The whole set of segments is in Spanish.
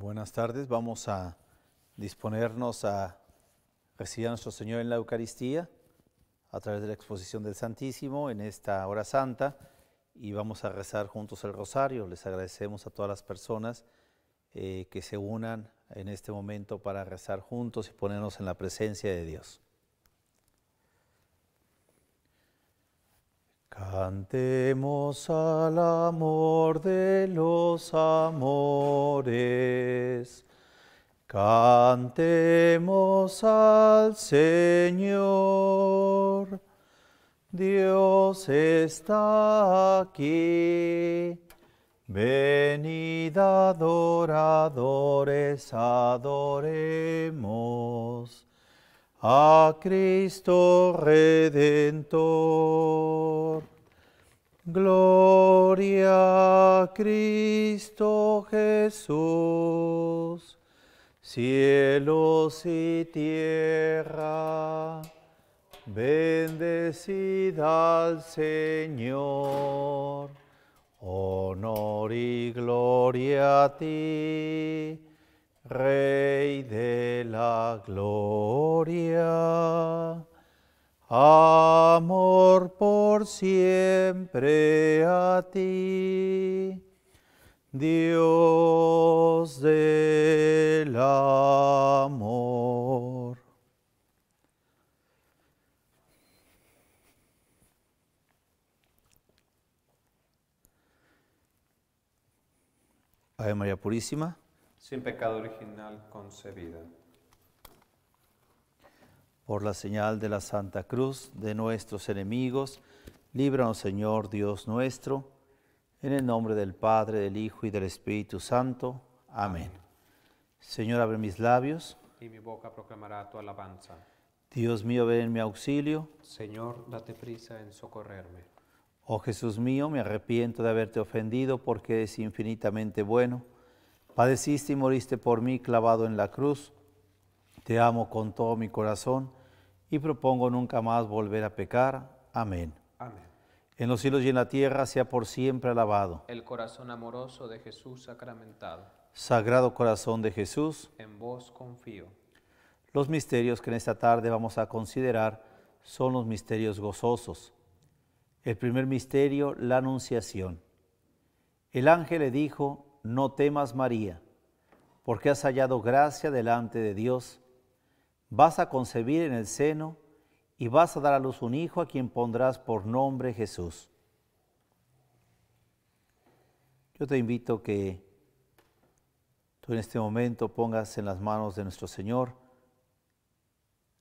Buenas tardes, vamos a disponernos a recibir a nuestro Señor en la Eucaristía a través de la exposición del Santísimo en esta hora santa y vamos a rezar juntos el rosario. Les agradecemos a todas las personas eh, que se unan en este momento para rezar juntos y ponernos en la presencia de Dios. Cantemos al amor de los amores. Cantemos al Señor. Dios está aquí. Venid adoradores, adoremos a Cristo Redentor. Gloria a Cristo Jesús, cielos y tierra, bendecid al Señor, honor y gloria a ti Rey de la gloria, amor por siempre a ti, Dios del amor. Ave María Purísima sin pecado original concebida. Por la señal de la Santa Cruz de nuestros enemigos, líbranos Señor Dios nuestro, en el nombre del Padre, del Hijo y del Espíritu Santo. Amén. Señor, abre mis labios. Y mi boca proclamará tu alabanza. Dios mío, ven en mi auxilio. Señor, date prisa en socorrerme. Oh Jesús mío, me arrepiento de haberte ofendido porque eres infinitamente bueno Padeciste y moriste por mí clavado en la cruz. Te amo con todo mi corazón y propongo nunca más volver a pecar. Amén. Amén. En los cielos y en la tierra sea por siempre alabado. El corazón amoroso de Jesús sacramentado. Sagrado corazón de Jesús. En vos confío. Los misterios que en esta tarde vamos a considerar son los misterios gozosos. El primer misterio, la anunciación. El ángel le dijo, no temas María, porque has hallado gracia delante de Dios. Vas a concebir en el seno y vas a dar a luz un hijo a quien pondrás por nombre Jesús. Yo te invito que tú en este momento pongas en las manos de nuestro Señor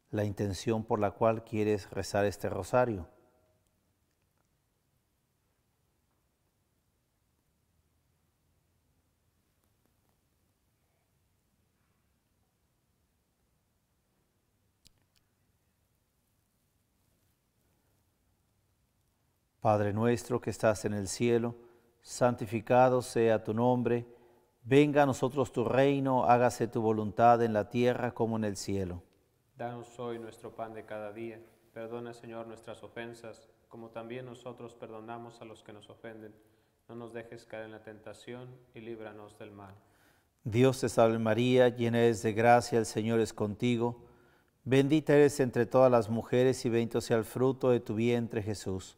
la intención por la cual quieres rezar este rosario. Padre nuestro que estás en el cielo, santificado sea tu nombre, venga a nosotros tu reino, hágase tu voluntad en la tierra como en el cielo. Danos hoy nuestro pan de cada día, perdona Señor nuestras ofensas, como también nosotros perdonamos a los que nos ofenden. No nos dejes caer en la tentación y líbranos del mal. Dios te salve María, llena eres de gracia, el Señor es contigo. Bendita eres entre todas las mujeres y bendito sea el fruto de tu vientre Jesús.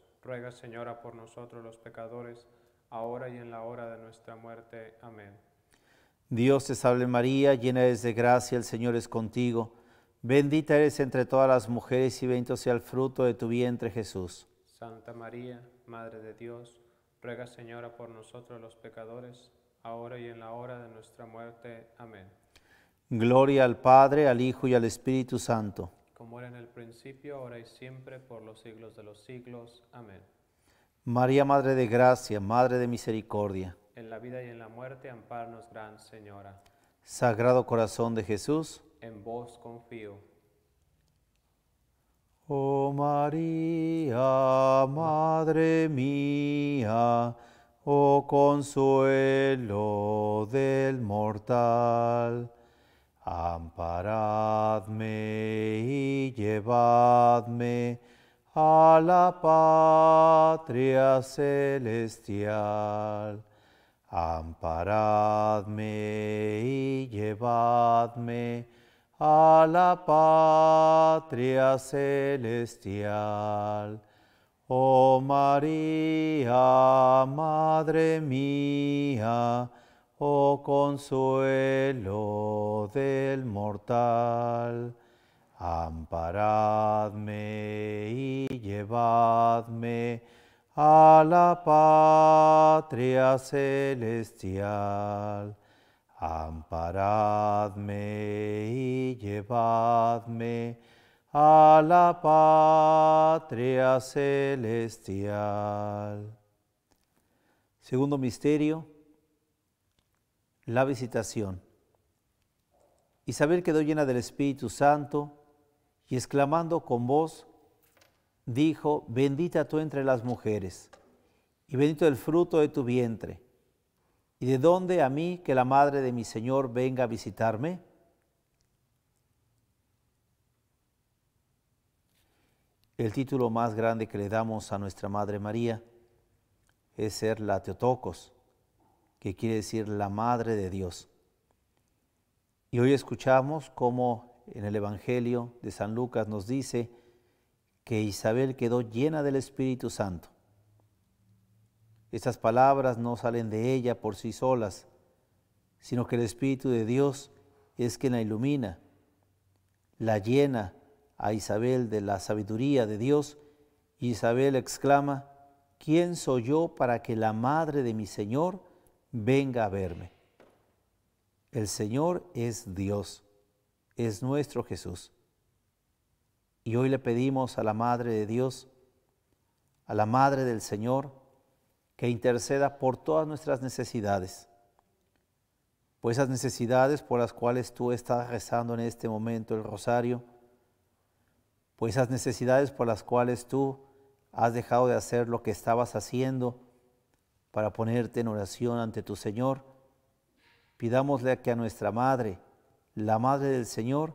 ruega Señora por nosotros los pecadores, ahora y en la hora de nuestra muerte. Amén. Dios te salve María, llena eres de gracia, el Señor es contigo. Bendita eres entre todas las mujeres y bendito sea el fruto de tu vientre Jesús. Santa María, Madre de Dios, ruega Señora por nosotros los pecadores, ahora y en la hora de nuestra muerte. Amén. Gloria al Padre, al Hijo y al Espíritu Santo. Como era en el principio, ahora y siempre, por los siglos de los siglos. Amén. María, Madre de Gracia, Madre de Misericordia. En la vida y en la muerte, amparnos, Gran Señora. Sagrado Corazón de Jesús. En vos confío. Oh María, Madre mía, oh consuelo del mortal, amparadme y llevadme a la patria celestial. Amparadme y llevadme a la patria celestial. Oh María, Madre mía, oh consuelo del mortal, amparadme y llevadme a la patria celestial. Amparadme y llevadme a la patria celestial. Segundo misterio, la visitación. Isabel quedó llena del Espíritu Santo y exclamando con voz, dijo, bendita tú entre las mujeres, y bendito el fruto de tu vientre. ¿Y de dónde a mí que la madre de mi Señor venga a visitarme? El título más grande que le damos a nuestra Madre María es ser la Teotocos, que quiere decir la Madre de Dios. Y hoy escuchamos cómo en el Evangelio de San Lucas nos dice que Isabel quedó llena del Espíritu Santo. Estas palabras no salen de ella por sí solas, sino que el Espíritu de Dios es quien la ilumina, la llena a Isabel de la sabiduría de Dios, Isabel exclama, ¿quién soy yo para que la madre de mi Señor venga a verme? El Señor es Dios, es nuestro Jesús. Y hoy le pedimos a la Madre de Dios, a la Madre del Señor, que interceda por todas nuestras necesidades. Por esas necesidades por las cuales tú estás rezando en este momento el rosario, por esas necesidades por las cuales tú has dejado de hacer lo que estabas haciendo para ponerte en oración ante tu Señor, pidámosle que a nuestra Madre, la Madre del Señor,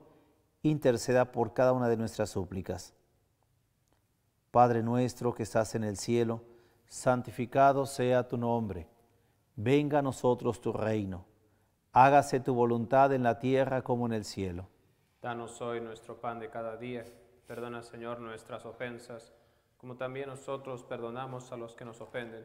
interceda por cada una de nuestras súplicas. Padre nuestro que estás en el cielo, santificado sea tu nombre. Venga a nosotros tu reino. Hágase tu voluntad en la tierra como en el cielo. Danos hoy nuestro pan de cada día. Perdona, Señor, nuestras ofensas, como también nosotros perdonamos a los que nos ofenden.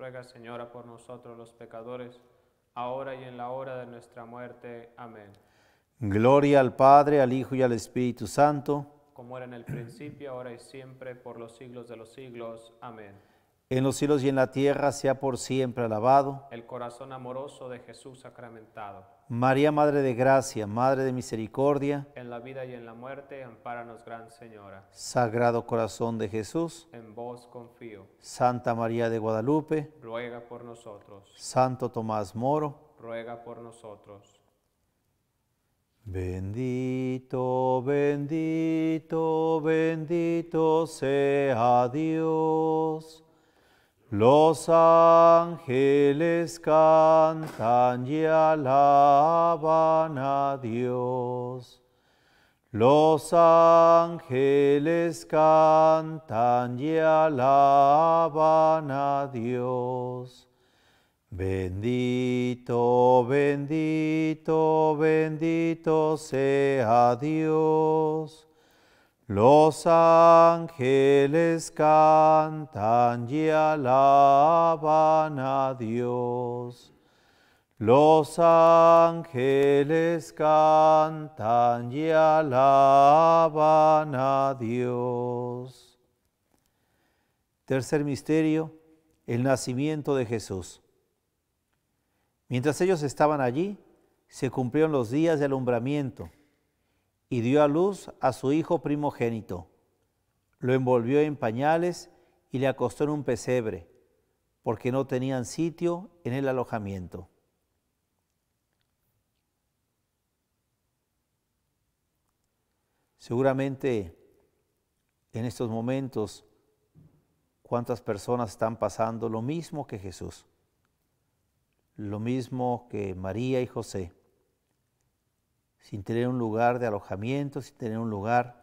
ruega Señora por nosotros los pecadores, ahora y en la hora de nuestra muerte. Amén. Gloria al Padre, al Hijo y al Espíritu Santo, como era en el principio, ahora y siempre, por los siglos de los siglos. Amén. en los cielos y en la tierra, sea por siempre alabado. El corazón amoroso de Jesús sacramentado, María, Madre de Gracia, Madre de Misericordia, en la vida y en la muerte, ampáranos, Gran Señora. Sagrado Corazón de Jesús, En vos confío. Santa María de Guadalupe, Ruega por nosotros. Santo Tomás Moro, Ruega por nosotros. Bendito, bendito, bendito sea Dios. Los ángeles cantan y alaban a Dios. Los ángeles cantan y alaban a Dios. Bendito, bendito, bendito sea Dios. Los ángeles cantan y alaban a Dios. Los ángeles cantan y alaban a Dios. Tercer misterio, el nacimiento de Jesús. Mientras ellos estaban allí, se cumplieron los días de alumbramiento y dio a luz a su hijo primogénito. Lo envolvió en pañales y le acostó en un pesebre, porque no tenían sitio en el alojamiento. Seguramente en estos momentos, cuántas personas están pasando lo mismo que Jesús, lo mismo que María y José, sin tener un lugar de alojamiento, sin tener un lugar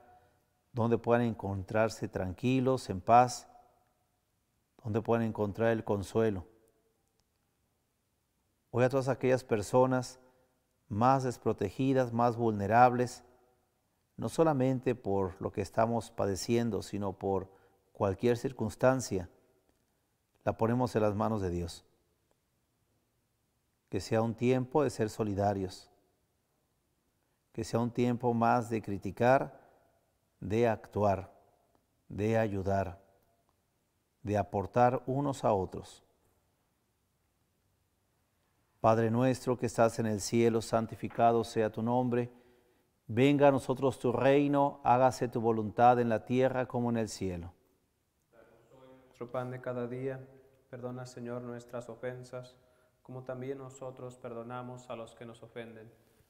donde puedan encontrarse tranquilos, en paz, donde puedan encontrar el consuelo. Hoy a todas aquellas personas más desprotegidas, más vulnerables, no solamente por lo que estamos padeciendo, sino por cualquier circunstancia, la ponemos en las manos de Dios. Que sea un tiempo de ser solidarios, que sea un tiempo más de criticar, de actuar, de ayudar, de aportar unos a otros. Padre nuestro que estás en el cielo, santificado sea tu nombre. Venga a nosotros tu reino, hágase tu voluntad en la tierra como en el cielo. Nuestro pan de cada día, perdona Señor nuestras ofensas, como también nosotros perdonamos a los que nos ofenden.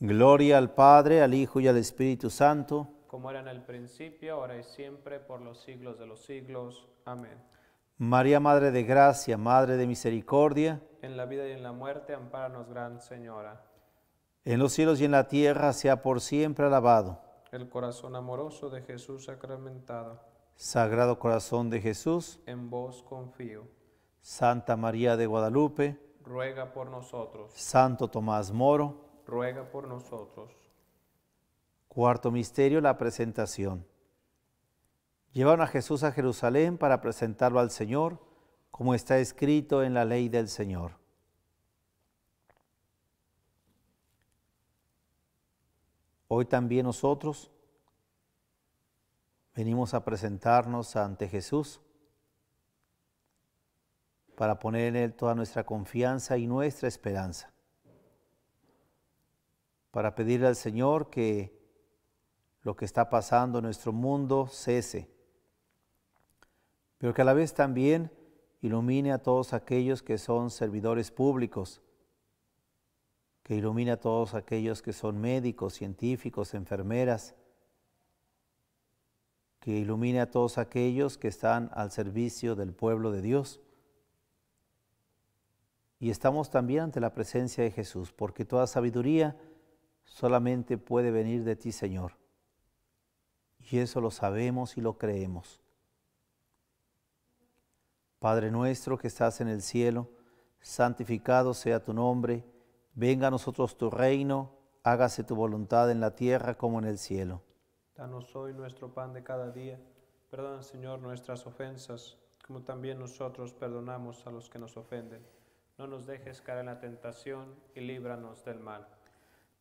Gloria al Padre, al Hijo y al Espíritu Santo. Como era en el principio, ahora y siempre, por los siglos de los siglos. Amén. María, Madre de Gracia, Madre de Misericordia. En la vida y en la muerte, ampáranos, Gran Señora en los cielos y en la tierra sea por siempre alabado. El corazón amoroso de Jesús sacramentado. Sagrado corazón de Jesús, en vos confío. Santa María de Guadalupe, ruega por nosotros. Santo Tomás Moro, ruega por nosotros. Cuarto misterio, la presentación. Llevaron a Jesús a Jerusalén para presentarlo al Señor, como está escrito en la ley del Señor. Hoy también nosotros venimos a presentarnos ante Jesús para poner en Él toda nuestra confianza y nuestra esperanza. Para pedirle al Señor que lo que está pasando en nuestro mundo cese, pero que a la vez también ilumine a todos aquellos que son servidores públicos, que ilumine a todos aquellos que son médicos, científicos, enfermeras, que ilumine a todos aquellos que están al servicio del pueblo de Dios. Y estamos también ante la presencia de Jesús, porque toda sabiduría solamente puede venir de ti, Señor. Y eso lo sabemos y lo creemos. Padre nuestro que estás en el cielo, santificado sea tu nombre, venga a nosotros tu reino, hágase tu voluntad en la tierra como en el cielo. Danos hoy nuestro pan de cada día. Perdona, Señor, nuestras ofensas, como también nosotros perdonamos a los que nos ofenden. No nos dejes caer en la tentación y líbranos del mal.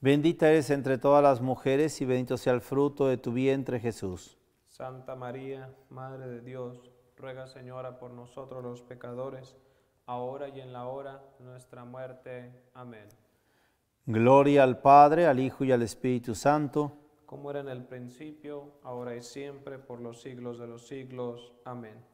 Bendita eres entre todas las mujeres y bendito sea el fruto de tu vientre Jesús. Santa María, Madre de Dios, ruega Señora por nosotros los pecadores, ahora y en la hora de nuestra muerte. Amén. Gloria al Padre, al Hijo y al Espíritu Santo. Como era en el principio, ahora y siempre, por los siglos de los siglos. Amén.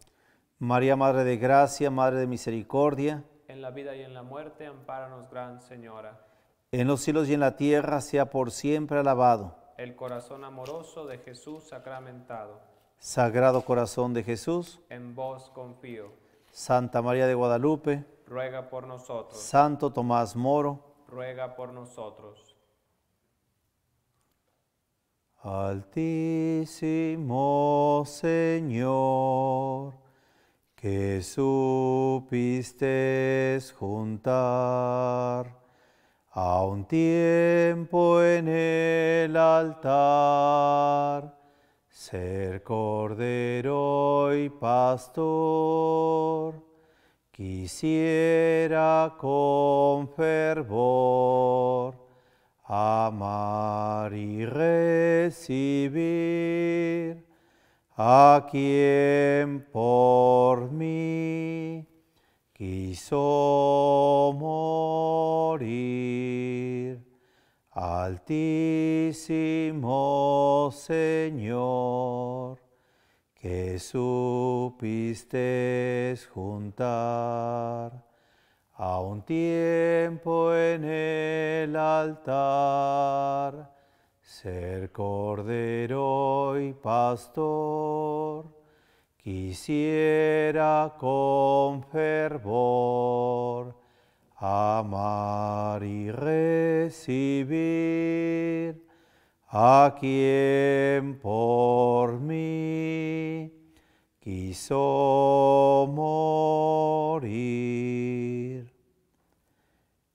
María, Madre de Gracia, Madre de Misericordia. En la vida y en la muerte, ampáranos, Gran Señora. En los cielos y en la tierra sea por siempre alabado. El corazón amoroso de Jesús sacramentado. Sagrado corazón de Jesús. En vos confío. Santa María de Guadalupe. Ruega por nosotros. Santo Tomás Moro. Ruega por nosotros. Altísimo Señor, que supiste juntar a un tiempo en el altar, ser cordero y pastor, quisiera con fervor amar y recibir a quien por mí quiso morir. Altísimo Señor, que supiste juntar a un tiempo en el altar, ser cordero y pastor, quisiera con fervor amar y recibir a quien por mí quiso morir.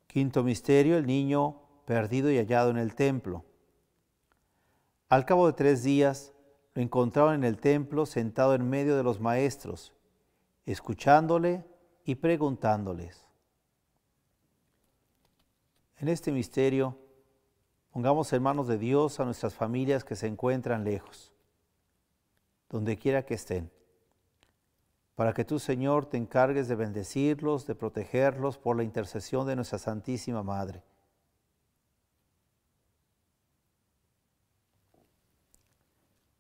Quinto misterio, el niño perdido y hallado en el templo. Al cabo de tres días, lo encontraron en el templo sentado en medio de los maestros, escuchándole y preguntándoles. En este misterio, pongamos en manos de Dios a nuestras familias que se encuentran lejos, donde quiera que estén, para que tú, Señor, te encargues de bendecirlos, de protegerlos por la intercesión de nuestra Santísima Madre.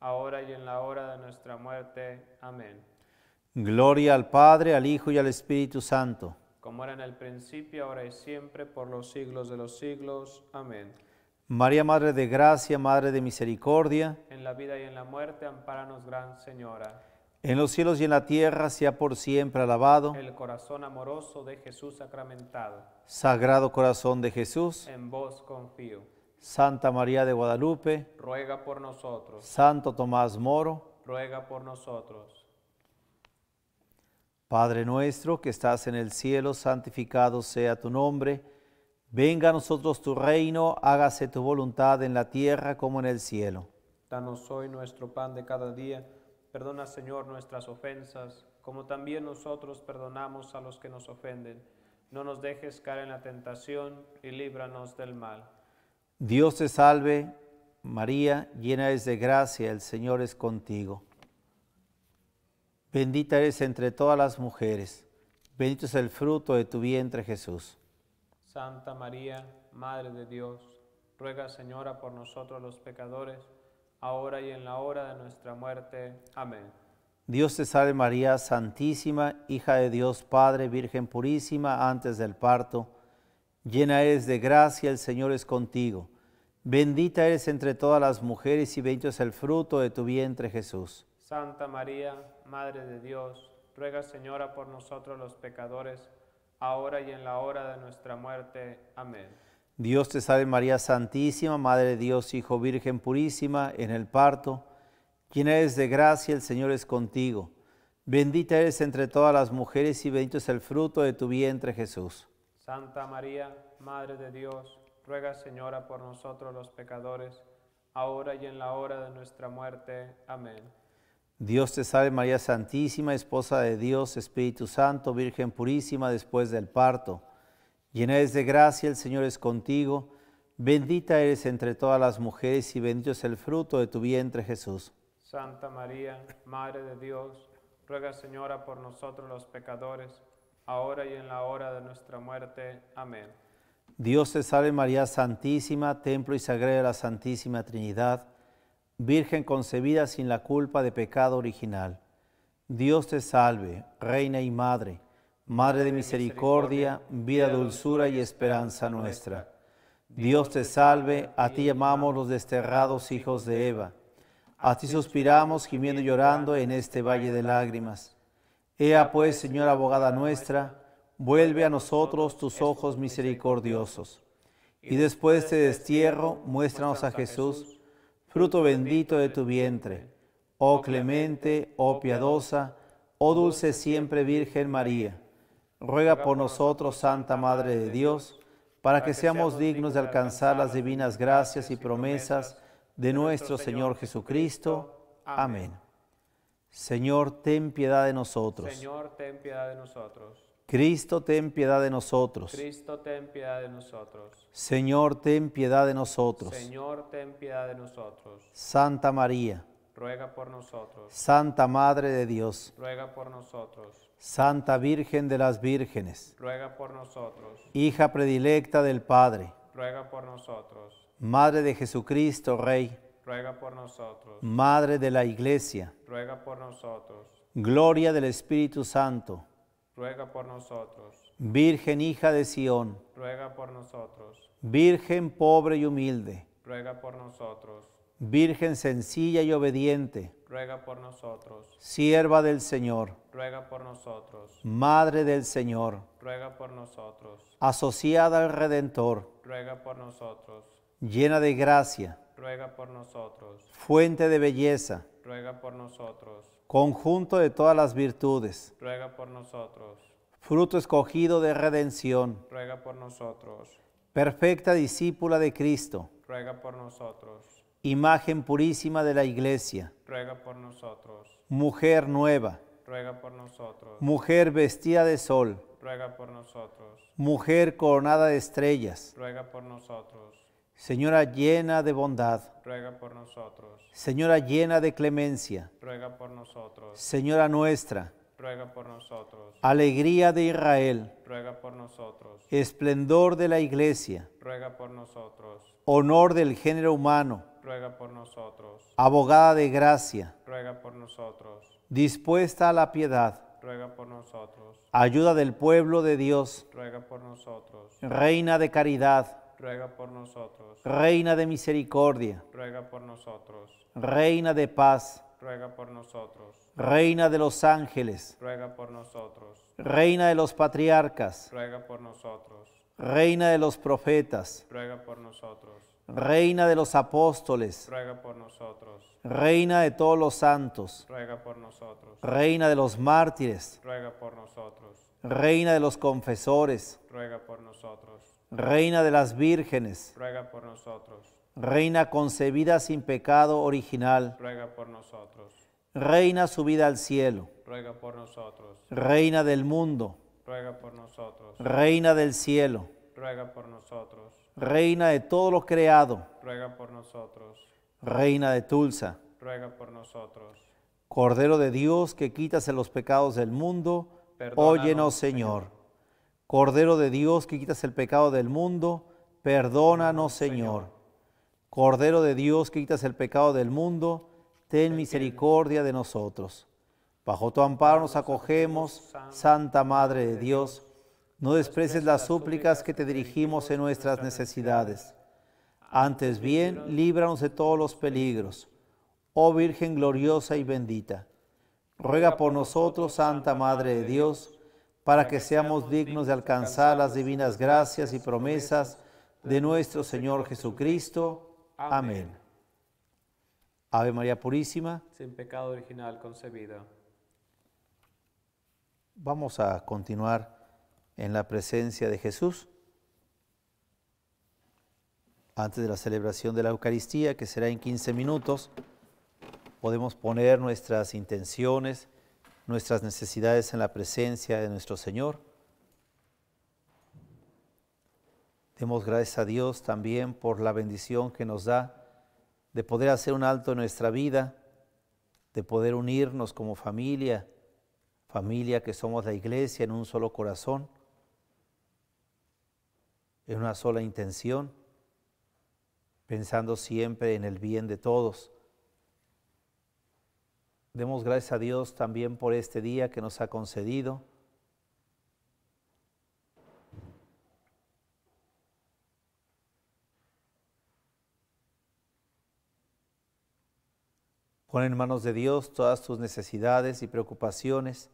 ahora y en la hora de nuestra muerte. Amén. Gloria al Padre, al Hijo y al Espíritu Santo. Como era en el principio, ahora y siempre, por los siglos de los siglos. Amén. María, Madre de Gracia, Madre de Misericordia, En la vida y en la muerte, ampáranos, Gran Señora. en los cielos y en la tierra sea por siempre alabado. El corazón amoroso de Jesús sacramentado. Sagrado Corazón de Jesús, En vos confío. Santa María de Guadalupe, Ruega por nosotros. Santo Tomás Moro, Ruega por nosotros. Padre nuestro que estás en el cielo, santificado sea tu nombre. Venga a nosotros tu reino, hágase tu voluntad en la tierra como en el cielo. Danos hoy nuestro pan de cada día. Perdona, Señor, nuestras ofensas, como también nosotros perdonamos a los que nos ofenden. No nos dejes caer en la tentación y líbranos del mal. Dios te salve, María, llena es de gracia, el Señor es contigo. Bendita eres entre todas las mujeres, bendito es el fruto de tu vientre Jesús. Santa María, Madre de Dios, ruega, Señora, por nosotros los pecadores, ahora y en la hora de nuestra muerte. Amén. Dios te salve María, Santísima, hija de Dios Padre, Virgen purísima, antes del parto. Llena eres de gracia, el Señor es contigo. Bendita eres entre todas las mujeres y bendito es el fruto de tu vientre Jesús. Santa María, Madre de Dios, ruega, Señora, por nosotros los pecadores, ahora y en la hora de nuestra muerte. Amén. Dios te salve María Santísima, Madre de Dios, Hijo Virgen purísima, en el parto. Llena eres de gracia, el Señor es contigo. Bendita eres entre todas las mujeres y bendito es el fruto de tu vientre Jesús. Santa María, Madre de Dios, ruega, Señora, por nosotros los pecadores, ahora y en la hora de nuestra muerte. Amén. Dios te salve María Santísima, Esposa de Dios, Espíritu Santo, Virgen purísima después del parto. Llena eres de gracia, el Señor es contigo. Bendita eres entre todas las mujeres y bendito es el fruto de tu vientre Jesús. Santa María, Madre de Dios, ruega, Señora, por nosotros los pecadores, ahora y en la hora de nuestra muerte. Amén. Dios te salve María Santísima, templo y sagrada de la Santísima Trinidad, Virgen concebida sin la culpa de pecado original. Dios te salve, Reina y Madre, Madre de misericordia, vida, dulzura y esperanza nuestra. Dios te salve, a ti llamamos los desterrados hijos de Eva. A ti suspiramos, gimiendo y llorando en este valle de lágrimas. Ea pues, Señora abogada nuestra, vuelve a nosotros tus ojos misericordiosos. Y después de destierro, muéstranos a Jesús, fruto bendito de tu vientre. Oh clemente, oh piadosa, oh dulce siempre Virgen María. Ruega por nosotros, Santa Madre de Dios, para que seamos dignos de alcanzar las divinas gracias y promesas de nuestro Señor Jesucristo. Amén. Señor, ten piedad de nosotros. Señor, ten piedad de nosotros. Cristo, ten piedad de nosotros. Cristo, ten piedad de nosotros. Señor, ten piedad de nosotros. Señor, ten piedad de nosotros. Santa María, Ruega por nosotros. Santa Madre de Dios, Ruega por nosotros. Santa Virgen de las Vírgenes, Ruega por nosotros. hija predilecta del Padre, Ruega por nosotros. Madre de Jesucristo, Rey, Ruega por nosotros. Madre de la Iglesia, Ruega por nosotros. Gloria del Espíritu Santo, Ruega por nosotros. Virgen hija de Sión, Ruega por nosotros. Virgen pobre y humilde, Ruega por nosotros. Virgen sencilla y obediente, Ruega por nosotros. sierva del Señor, Ruega por nosotros. Madre del Señor, Ruega por nosotros. asociada al Redentor, Ruega por nosotros. llena de gracia, Ruega por nosotros. fuente de belleza, Ruega por nosotros. conjunto de todas las virtudes, Ruega por nosotros. fruto escogido de redención, Ruega por nosotros. perfecta discípula de Cristo, Ruega por nosotros. imagen purísima de la Iglesia, Ruega por nosotros. mujer nueva, Ruega por nosotros. mujer vestida de sol, Ruega por nosotros. mujer coronada de estrellas, Ruega por nosotros. Señora llena de bondad, Ruega por nosotros. Señora llena de clemencia, Ruega por nosotros. Señora nuestra, Ruega por nosotros. alegría de Israel, Ruega por nosotros. esplendor de la Iglesia, Ruega por nosotros. honor del género humano, Ruega por nosotros. abogada de gracia, Ruega por nosotros. dispuesta a la piedad, Ruega por nosotros. ayuda del pueblo de Dios, Ruega por nosotros. reina de caridad, ruega por nosotros. Reina de misericordia, Ruega por nosotros. Reina de paz, Ruega por nosotros. Reina de los ángeles, Ruega por nosotros. Reina de los patriarcas, Ruega por nosotros. Reina de los profetas, Ruega por nosotros. Reina de los apóstoles, Ruega por nosotros. Reina de todos los santos, Ruega por nosotros. Reina de los mártires, Ruega por nosotros. Reina de los confesores, Ruega por nosotros. Reina de las vírgenes, Ruega por nosotros. Reina concebida sin pecado original, Ruega por nosotros. Reina subida al cielo, Ruega por nosotros. Reina del mundo, Ruega por nosotros. Reina del cielo, Ruega por nosotros. Reina de todo lo creado, Ruega por nosotros. Reina de Tulsa, Ruega por nosotros. Cordero de Dios que quitas los pecados del mundo, Perdónanos, óyenos Señor. Cordero de Dios que quitas el pecado del mundo, perdónanos Señor. Cordero de Dios que quitas el pecado del mundo, ten misericordia de nosotros. Bajo tu amparo nos acogemos, Santa Madre de Dios. No desprecies las súplicas que te dirigimos en nuestras necesidades. Antes bien, líbranos de todos los peligros. Oh Virgen gloriosa y bendita, ruega por nosotros, Santa Madre de Dios, para que seamos dignos de alcanzar las divinas gracias y promesas de nuestro Señor Jesucristo. Amén. Ave María Purísima, Sin pecado original concebida. vamos a continuar en la presencia de Jesús. Antes de la celebración de la Eucaristía, que será en 15 minutos, podemos poner nuestras intenciones, nuestras necesidades en la presencia de nuestro Señor. Demos gracias a Dios también por la bendición que nos da de poder hacer un alto en nuestra vida, de poder unirnos como familia, familia que somos la iglesia en un solo corazón, en una sola intención, pensando siempre en el bien de todos. Demos gracias a Dios también por este día que nos ha concedido. Pon en manos de Dios todas tus necesidades y preocupaciones,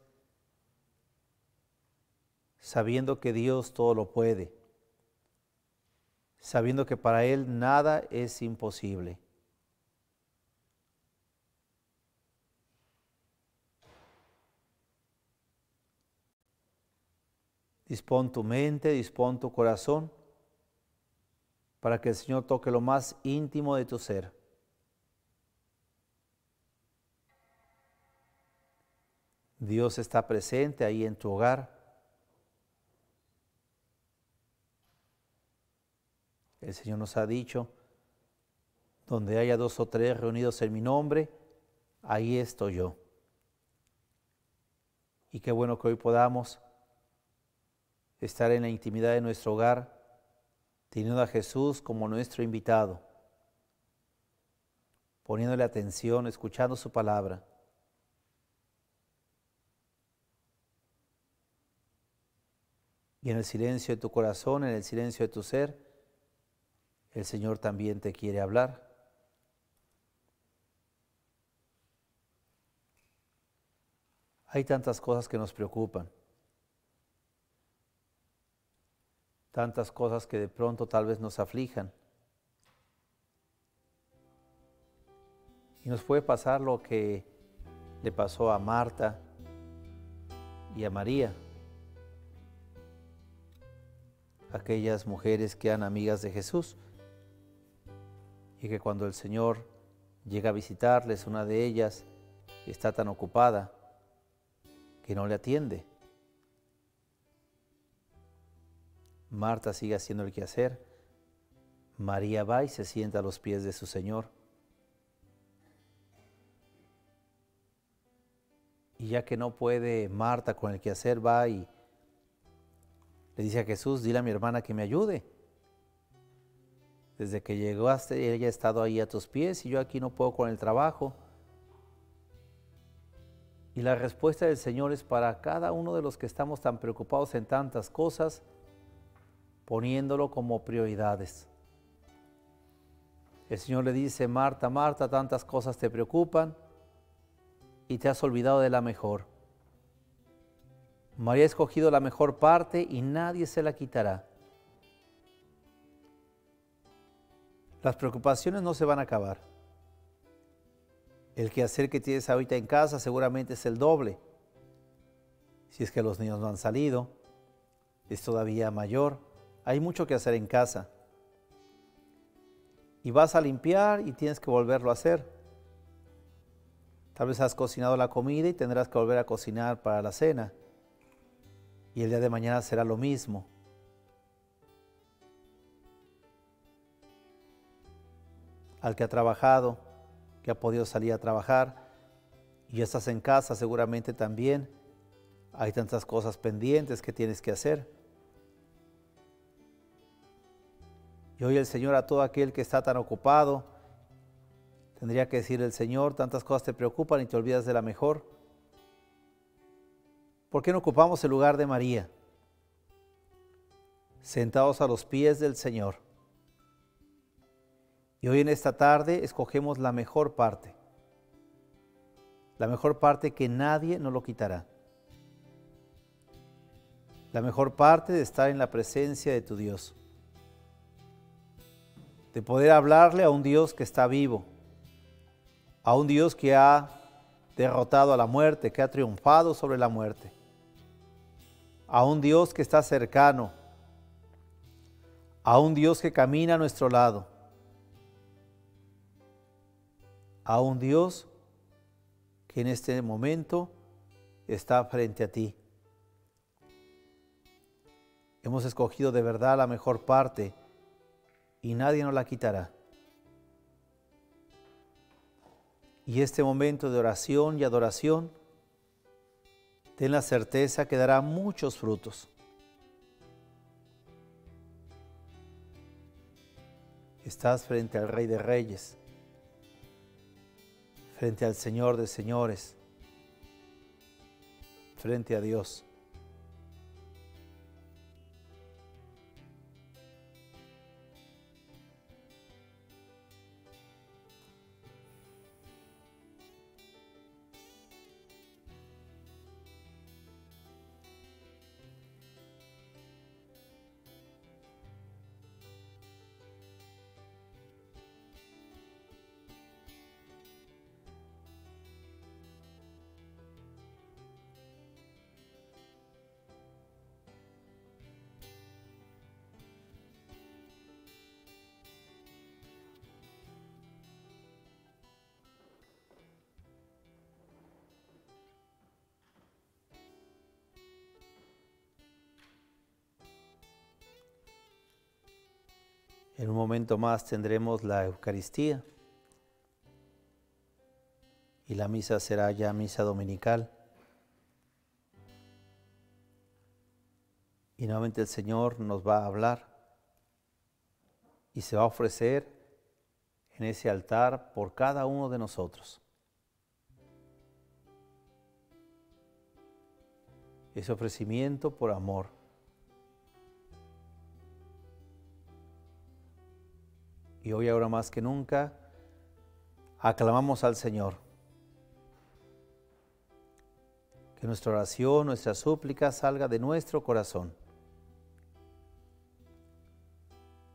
sabiendo que Dios todo lo puede, sabiendo que para Él nada es imposible. Dispón tu mente, dispón tu corazón para que el Señor toque lo más íntimo de tu ser. Dios está presente ahí en tu hogar. El Señor nos ha dicho, donde haya dos o tres reunidos en mi nombre, ahí estoy yo. Y qué bueno que hoy podamos estar en la intimidad de nuestro hogar, teniendo a Jesús como nuestro invitado, poniéndole atención, escuchando su palabra. Y en el silencio de tu corazón, en el silencio de tu ser, el Señor también te quiere hablar. Hay tantas cosas que nos preocupan, tantas cosas que de pronto tal vez nos aflijan. Y nos puede pasar lo que le pasó a Marta y a María, aquellas mujeres que eran amigas de Jesús y que cuando el Señor llega a visitarles, una de ellas está tan ocupada que no le atiende. Marta sigue haciendo el quehacer. María va y se sienta a los pies de su Señor. Y ya que no puede Marta con el quehacer, va y le dice a Jesús, dile a mi hermana que me ayude. Desde que llegaste, ella ha estado ahí a tus pies y yo aquí no puedo con el trabajo. Y la respuesta del Señor es para cada uno de los que estamos tan preocupados en tantas cosas, poniéndolo como prioridades. El Señor le dice, Marta, Marta, tantas cosas te preocupan y te has olvidado de la mejor. María ha escogido la mejor parte y nadie se la quitará. Las preocupaciones no se van a acabar. El quehacer que tienes ahorita en casa seguramente es el doble. Si es que los niños no han salido, es todavía mayor. Hay mucho que hacer en casa. Y vas a limpiar y tienes que volverlo a hacer. Tal vez has cocinado la comida y tendrás que volver a cocinar para la cena. Y el día de mañana será lo mismo. Al que ha trabajado, que ha podido salir a trabajar, y estás en casa seguramente también, hay tantas cosas pendientes que tienes que hacer. Y hoy el Señor a todo aquel que está tan ocupado, tendría que decir el Señor, tantas cosas te preocupan y te olvidas de la mejor. ¿Por qué no ocupamos el lugar de María? Sentados a los pies del Señor. Y hoy en esta tarde escogemos la mejor parte. La mejor parte que nadie nos lo quitará. La mejor parte de estar en la presencia de tu Dios. De poder hablarle a un Dios que está vivo. A un Dios que ha derrotado a la muerte, que ha triunfado sobre la muerte a un Dios que está cercano, a un Dios que camina a nuestro lado, a un Dios que en este momento está frente a ti. Hemos escogido de verdad la mejor parte y nadie nos la quitará. Y este momento de oración y adoración ten la certeza que dará muchos frutos. Estás frente al Rey de Reyes, frente al Señor de Señores, frente a Dios. Momento más tendremos la Eucaristía y la misa será ya misa dominical. Y nuevamente el Señor nos va a hablar y se va a ofrecer en ese altar por cada uno de nosotros. Ese ofrecimiento por amor. Y hoy ahora más que nunca aclamamos al Señor. Que nuestra oración, nuestra súplica salga de nuestro corazón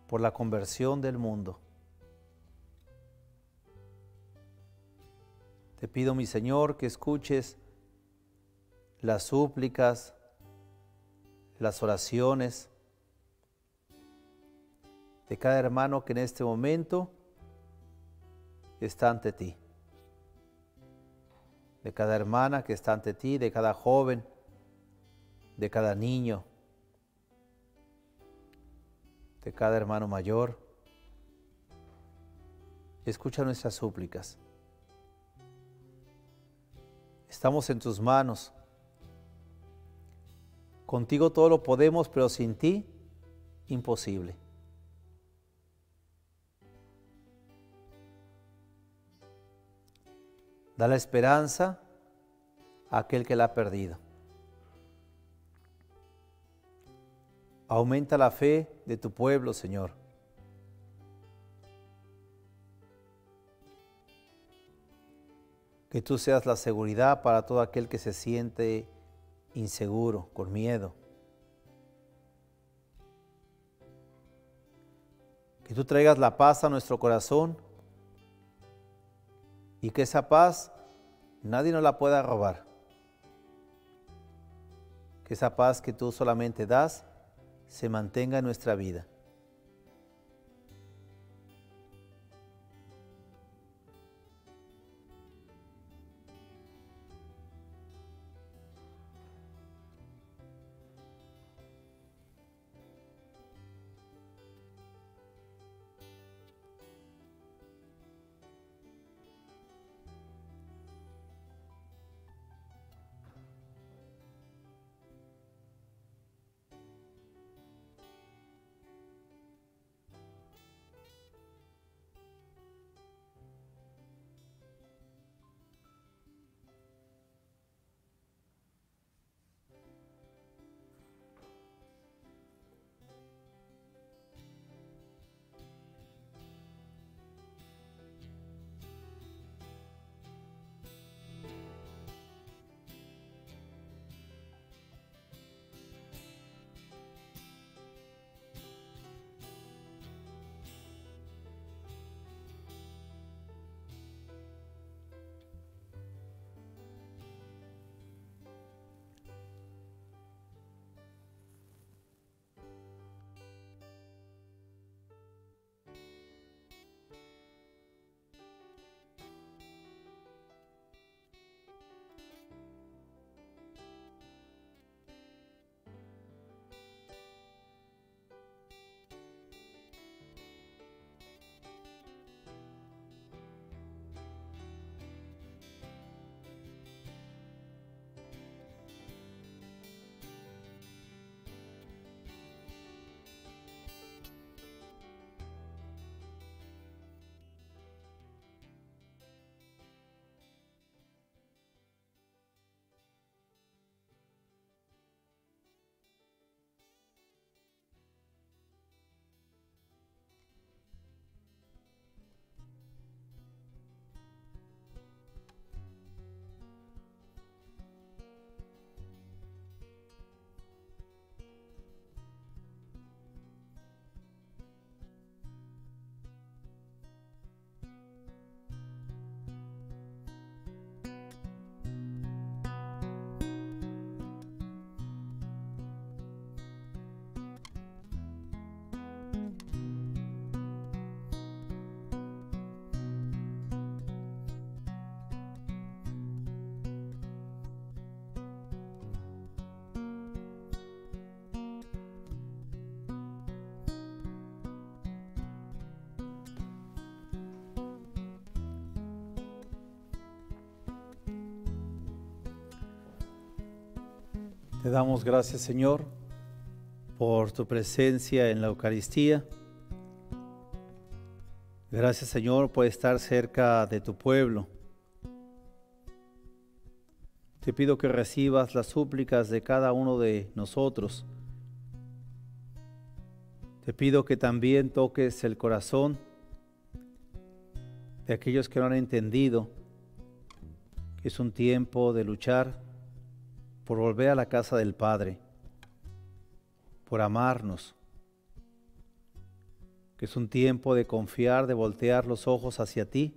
por la conversión del mundo. Te pido, mi Señor, que escuches las súplicas, las oraciones, de cada hermano que en este momento está ante ti, de cada hermana que está ante ti, de cada joven, de cada niño, de cada hermano mayor. Escucha nuestras súplicas. Estamos en tus manos. Contigo todo lo podemos, pero sin ti, imposible. Da la esperanza a aquel que la ha perdido. Aumenta la fe de tu pueblo, Señor. Que tú seas la seguridad para todo aquel que se siente inseguro, con miedo. Que tú traigas la paz a nuestro corazón y que esa paz nadie nos la pueda robar. Que esa paz que tú solamente das se mantenga en nuestra vida. Te damos gracias, Señor, por tu presencia en la Eucaristía. Gracias, Señor, por estar cerca de tu pueblo. Te pido que recibas las súplicas de cada uno de nosotros. Te pido que también toques el corazón de aquellos que no han entendido que es un tiempo de luchar por volver a la casa del Padre, por amarnos, que es un tiempo de confiar, de voltear los ojos hacia ti,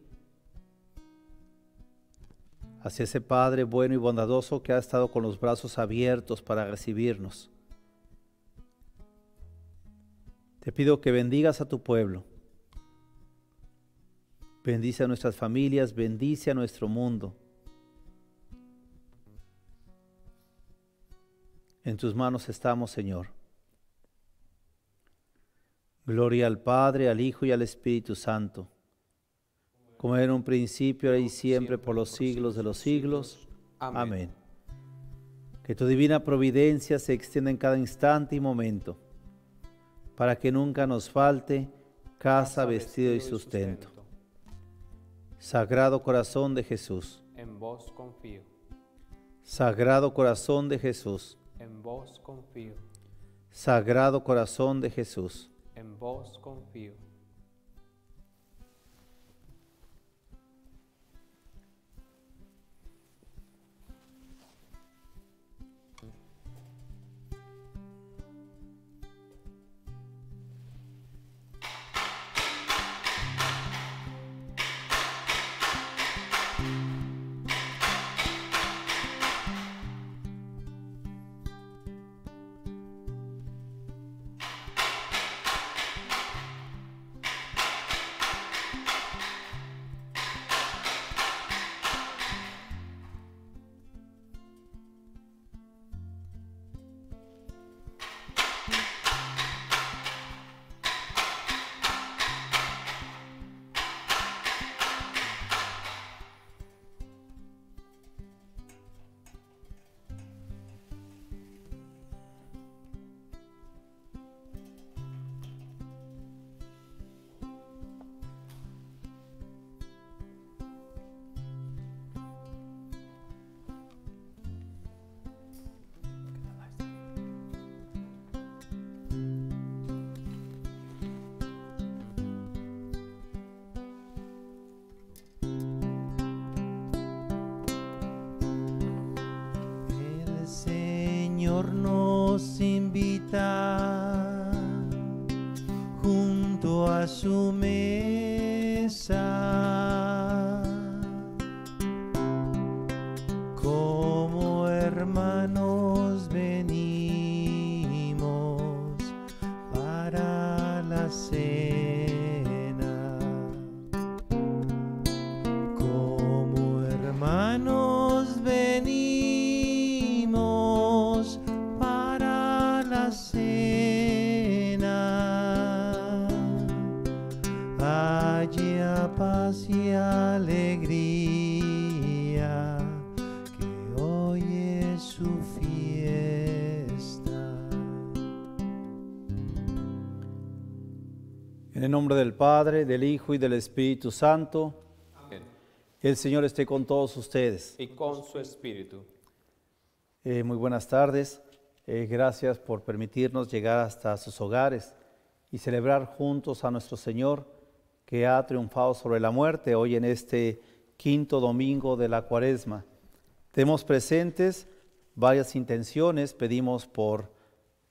hacia ese Padre bueno y bondadoso que ha estado con los brazos abiertos para recibirnos. Te pido que bendigas a tu pueblo, bendice a nuestras familias, bendice a nuestro mundo. En tus manos estamos, Señor. Gloria al Padre, al Hijo y al Espíritu Santo, como era en un principio, y siempre, por los siglos de los siglos. Amén. Que tu divina providencia se extienda en cada instante y momento, para que nunca nos falte casa, vestido y sustento. Sagrado corazón de Jesús. En vos confío. Sagrado corazón de Jesús en vos confío. Sagrado Corazón de Jesús. En vos confío. Nos invita del Padre, del Hijo y del Espíritu Santo, Amén. el Señor esté con todos ustedes. Y con su espíritu. Eh, muy buenas tardes. Eh, gracias por permitirnos llegar hasta sus hogares y celebrar juntos a nuestro Señor que ha triunfado sobre la muerte hoy en este quinto domingo de la cuaresma. Tenemos presentes varias intenciones. Pedimos por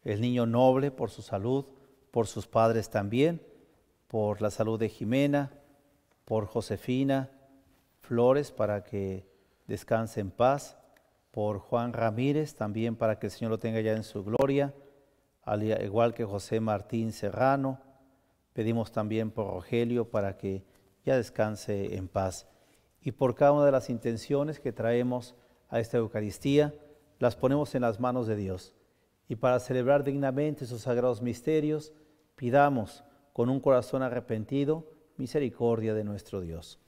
el niño noble, por su salud, por sus padres también, por la salud de Jimena, por Josefina Flores para que descanse en paz por Juan Ramírez, también para que el Señor lo tenga ya en su gloria, al igual que José Martín Serrano. Pedimos también por Rogelio para que ya descanse en paz. Y por cada una de las intenciones que traemos a esta Eucaristía, las ponemos en las manos de Dios. Y para celebrar dignamente sus sagrados misterios, pidamos con un corazón arrepentido misericordia de nuestro Dios.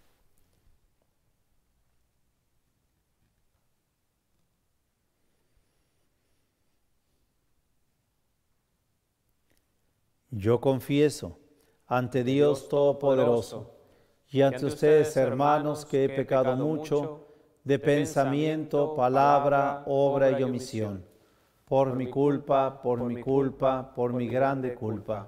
Yo confieso ante Dios Todopoderoso y ante ustedes, hermanos, que he pecado mucho de pensamiento, palabra, obra y omisión, por mi culpa, por mi culpa, por mi grande culpa.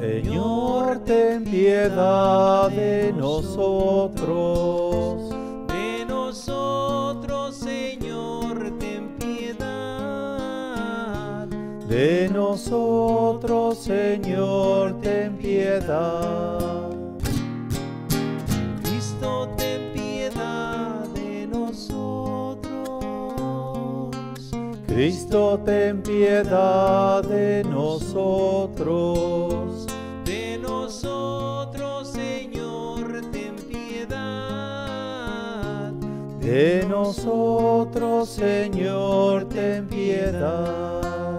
Señor, ten piedad de nosotros. De nosotros, Señor, ten piedad. De nosotros, Señor, ten piedad. Cristo, ten piedad de nosotros. Cristo, ten piedad de nosotros. De nosotros, Señor, ten piedad.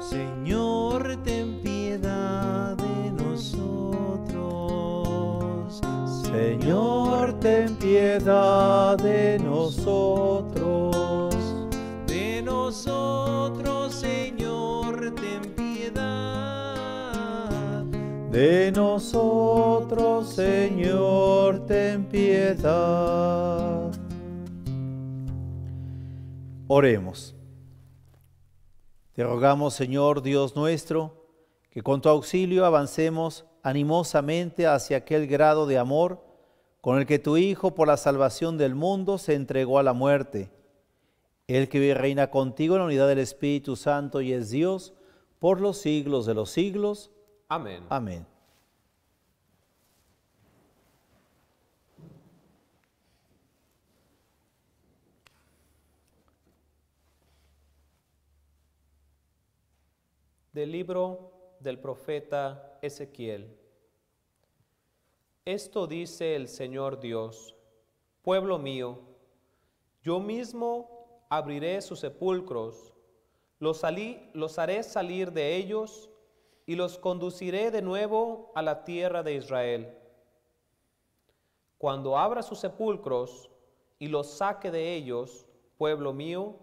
Señor, ten piedad de nosotros. Señor, ten piedad de nosotros. De nosotros, Señor, ten piedad. Oremos. Te rogamos, Señor Dios nuestro, que con tu auxilio avancemos animosamente hacia aquel grado de amor con el que tu Hijo por la salvación del mundo se entregó a la muerte. El que reina contigo en la unidad del Espíritu Santo y es Dios por los siglos de los siglos. Amén. Amén. Del libro del profeta Ezequiel. Esto dice el Señor Dios, pueblo mío, yo mismo abriré sus sepulcros, los, salí- los haré salir de ellos y los conduciré de nuevo a la tierra de Israel. Cuando abra sus sepulcros y los saque de ellos, pueblo mío,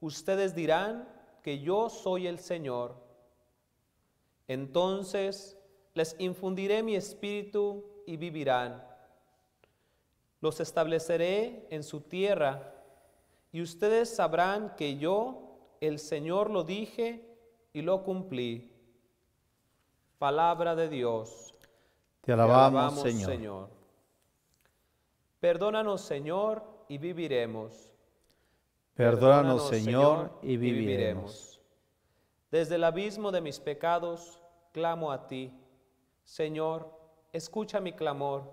ustedes dirán que yo soy el Señor. Entonces les infundiré mi espíritu y vivirán. Los estableceré en su tierra y ustedes sabrán que yo, el Señor, lo dije y lo cumplí. Palabra de Dios. Te alabamos, Señor. Señor. Perdónanos, Señor, y viviremos. Perdónanos, Señor, y viviremos. Desde el abismo de mis pecados, clamo a ti. Señor, escucha mi clamor,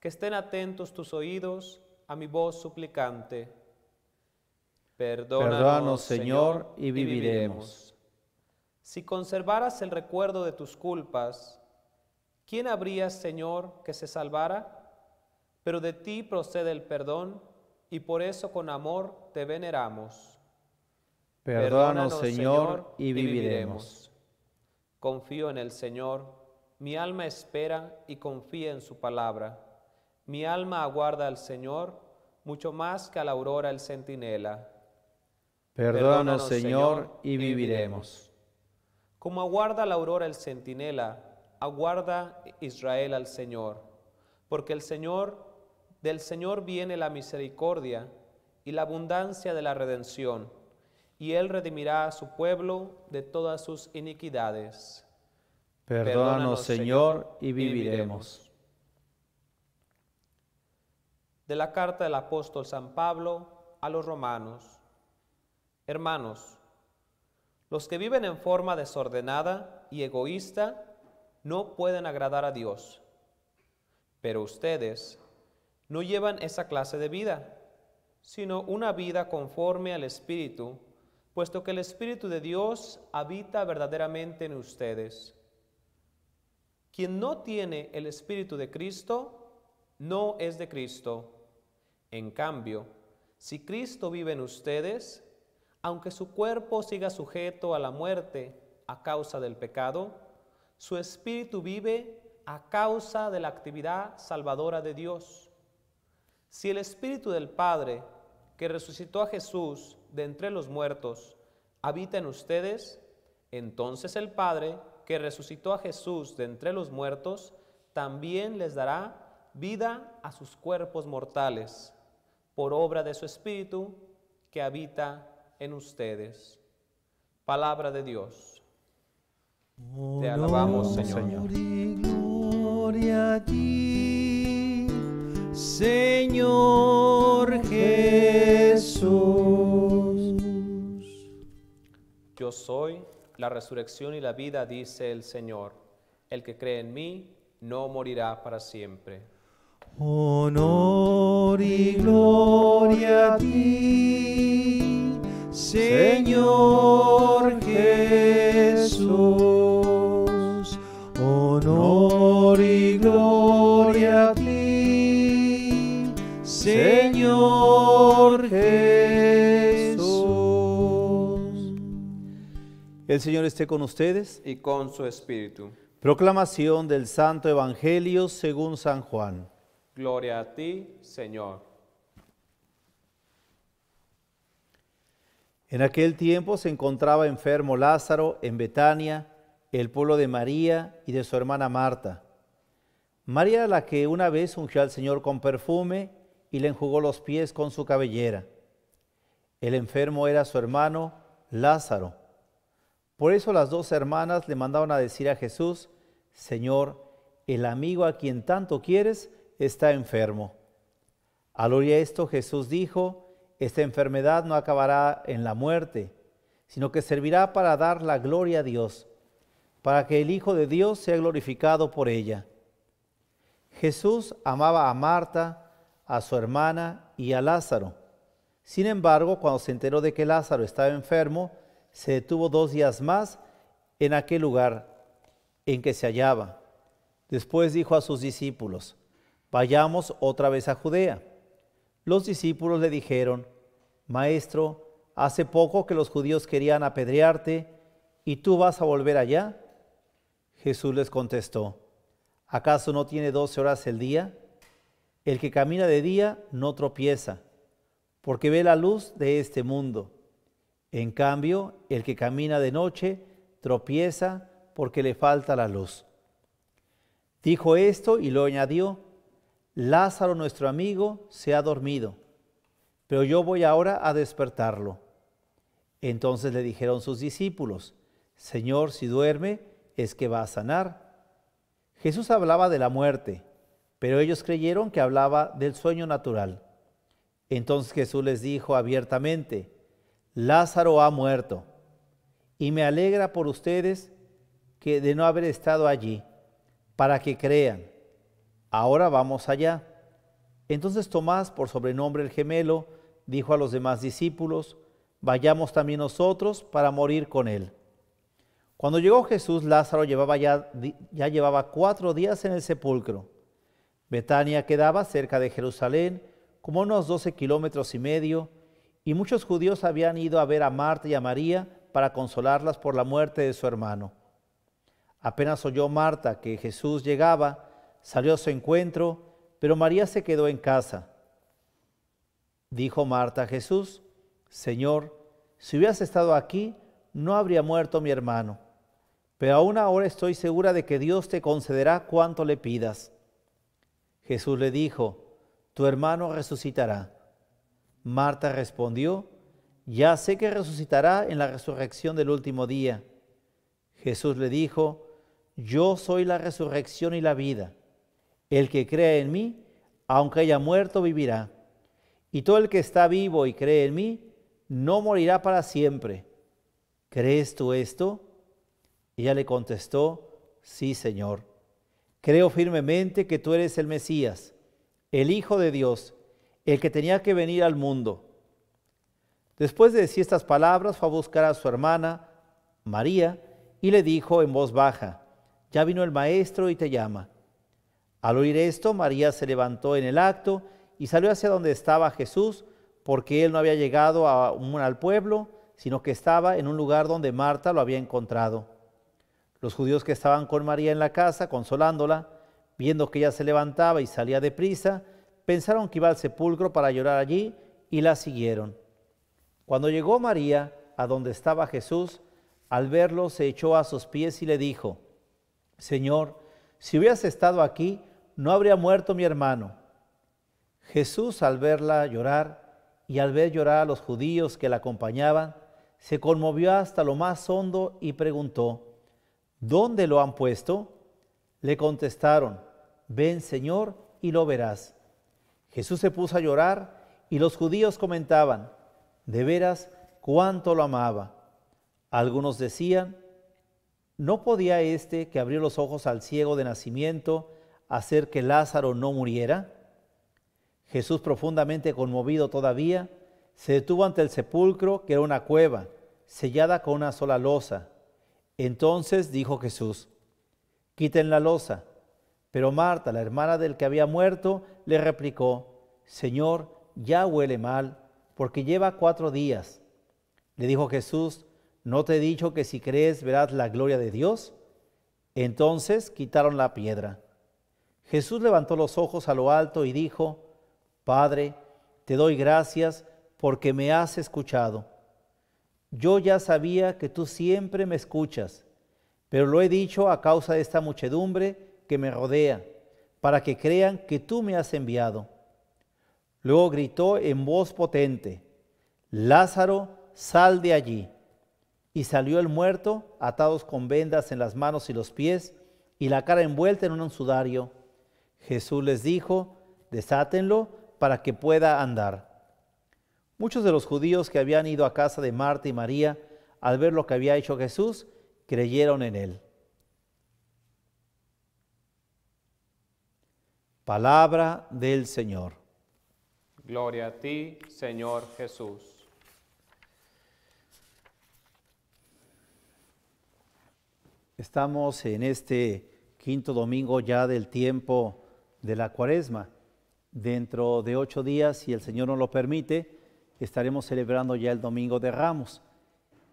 que estén atentos tus oídos a mi voz suplicante. Perdónanos, Perdónanos, Señor, y viviremos. Si conservaras el recuerdo de tus culpas, ¿quién habría, Señor, que se salvara? Pero de ti procede el perdón, y por eso con amor te veneramos. Perdónanos, Señor, y viviremos. Confío en el Señor, mi alma espera y confía en su palabra. Mi alma aguarda al Señor mucho más que a la aurora el centinela. Perdónanos, Señor, y viviremos. Como aguarda la aurora el centinela, aguarda Israel al Señor, porque el Señor, del Señor viene la misericordia y la abundancia de la redención, y Él redimirá a su pueblo de todas sus iniquidades. Perdónanos, Señor, y viviremos. De la carta del apóstol San Pablo a los romanos. Hermanos, los que viven en forma desordenada y egoísta no pueden agradar a Dios. Pero ustedes no llevan esa clase de vida, sino una vida conforme al Espíritu, puesto que el Espíritu de Dios habita verdaderamente en ustedes. Quien no tiene el Espíritu de Cristo, no es de Cristo. En cambio, si Cristo vive en ustedes, aunque su cuerpo siga sujeto a la muerte a causa del pecado, su espíritu vive a causa de la actividad salvadora de Dios. Si el espíritu del Padre, que resucitó a Jesús de entre los muertos, habita en ustedes, entonces el Padre, que resucitó a Jesús de entre los muertos, también les dará vida a sus cuerpos mortales, por obra de su espíritu que habita en ustedes. Palabra de Dios. Te alabamos, Señor. Honor y gloria a ti, Señor Jesús. Yo soy la resurrección y la vida, dice el Señor. El que cree en mí no morirá para siempre. Honor y gloria a ti, Señor Jesús. Honor y gloria a ti, Señor Jesús. El Señor esté con ustedes. Y con su espíritu. Proclamación del Santo Evangelio según San Juan. Gloria a ti, Señor. En aquel tiempo se encontraba enfermo Lázaro en Betania, el pueblo de María y de su hermana Marta. María la que una vez ungió al Señor con perfume y le enjugó los pies con su cabellera. El enfermo era su hermano Lázaro. Por eso las dos hermanas le mandaron a decir a Jesús, Señor, el amigo a quien tanto quieres está enfermo. Al oír esto Jesús dijo, esta enfermedad no acabará en la muerte, sino que servirá para dar la gloria a Dios, para que el Hijo de Dios sea glorificado por ella. Jesús amaba a Marta, a su hermana y a Lázaro. Sin embargo, cuando se enteró de que Lázaro estaba enfermo, se detuvo dos días más en aquel lugar en que se hallaba. Después dijo a sus discípulos, vayamos otra vez a Judea. Los discípulos le dijeron, Maestro, hace poco que los judíos querían apedrearte, ¿y tú vas a volver allá? Jesús les contestó, ¿acaso no tiene doce horas el día? El que camina de día no tropieza, porque ve la luz de este mundo. En cambio, el que camina de noche tropieza porque le falta la luz. Dijo esto y lo añadió, Lázaro nuestro amigo se ha dormido, pero yo voy ahora a despertarlo. Entonces le dijeron sus discípulos, Señor, si duerme, es que va a sanar. Jesús hablaba de la muerte, pero ellos creyeron que hablaba del sueño natural. Entonces Jesús les dijo abiertamente, Lázaro ha muerto, y me alegra por ustedes que de no haber estado allí, para que crean ahora vamos allá. Entonces Tomás, por sobrenombre el gemelo, dijo a los demás discípulos, vayamos también nosotros para morir con él. Cuando llegó Jesús, Lázaro llevaba ya, ya llevaba cuatro días en el sepulcro. Betania quedaba cerca de Jerusalén, como unos doce kilómetros y medio, y muchos judíos habían ido a ver a Marta y a María para consolarlas por la muerte de su hermano. Apenas oyó Marta que Jesús llegaba, salió a su encuentro, pero María se quedó en casa. Dijo Marta a Jesús, Señor, si hubieras estado aquí, no habría muerto mi hermano, pero aún ahora estoy segura de que Dios te concederá cuanto le pidas. Jesús le dijo, tu hermano resucitará. Marta respondió, ya sé que resucitará en la resurrección del último día. Jesús le dijo, yo soy la resurrección y la vida. El que cree en mí, aunque haya muerto, vivirá. Y todo el que está vivo y cree en mí, no morirá para siempre. ¿Crees tú esto? Ella le contestó, sí, Señor. Creo firmemente que tú eres el Mesías, el Hijo de Dios, el que tenía que venir al mundo. Después de decir estas palabras, fue a buscar a su hermana, María, y le dijo en voz baja, ya vino el maestro y te llama. Al oír esto, María se levantó en el acto y salió hacia donde estaba Jesús, porque él no había llegado al pueblo, sino que estaba en un lugar donde Marta lo había encontrado. Los judíos que estaban con María en la casa, consolándola, viendo que ella se levantaba y salía deprisa, pensaron que iba al sepulcro para llorar allí y la siguieron. Cuando llegó María a donde estaba Jesús, al verlo se echó a sus pies y le dijo, Señor, si hubieras estado aquí, no habría muerto mi hermano. Jesús al verla llorar y al ver llorar a los judíos que la acompañaban, se conmovió hasta lo más hondo y preguntó, ¿dónde lo han puesto? Le contestaron, ven Señor y lo verás. Jesús se puso a llorar y los judíos comentaban, de veras, cuánto lo amaba. Algunos decían, ¿no podía éste que abrió los ojos al ciego de nacimiento hacer que Lázaro no muriera? Jesús, profundamente conmovido todavía, se detuvo ante el sepulcro, que era una cueva, sellada con una sola losa. Entonces dijo Jesús, quiten la losa. Pero Marta, la hermana del que había muerto, le replicó, Señor, ya huele mal, porque lleva cuatro días. Le dijo Jesús, ¿no te he dicho que si crees verás la gloria de Dios? Entonces quitaron la piedra. Jesús levantó los ojos a lo alto y dijo, Padre, te doy gracias porque me has escuchado. yo ya sabía que tú siempre me escuchas, pero lo he dicho a causa de esta muchedumbre que me rodea, para que crean que tú me has enviado. Luego gritó en voz potente, Lázaro, sal de allí. Y salió el muerto, atados con vendas en las manos y los pies, y la cara envuelta en un sudario. Jesús les dijo, desátenlo para que pueda andar. Muchos de los judíos que habían ido a casa de Marta y María, al ver lo que había hecho Jesús, creyeron en él. Palabra del Señor. Gloria a ti, Señor Jesús. Estamos en este quinto domingo ya del tiempo de la cuaresma. Dentro de ocho días, si el Señor nos lo permite, estaremos celebrando ya el Domingo de Ramos.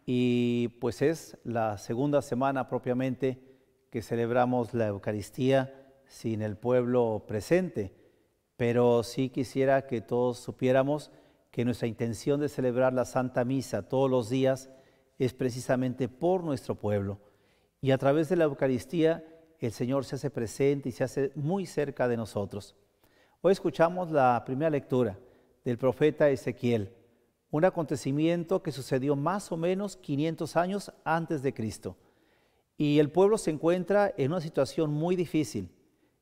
Y pues es la segunda semana propiamente que celebramos la Eucaristía sin el pueblo presente. Pero sí quisiera que todos supiéramos que nuestra intención de celebrar la Santa Misa todos los días es precisamente por nuestro pueblo. Y a través de la Eucaristía el Señor se hace presente y se hace muy cerca de nosotros. Hoy escuchamos la primera lectura del profeta Ezequiel, un acontecimiento que sucedió más o menos 500 años antes de Cristo. Y el pueblo se encuentra en una situación muy difícil.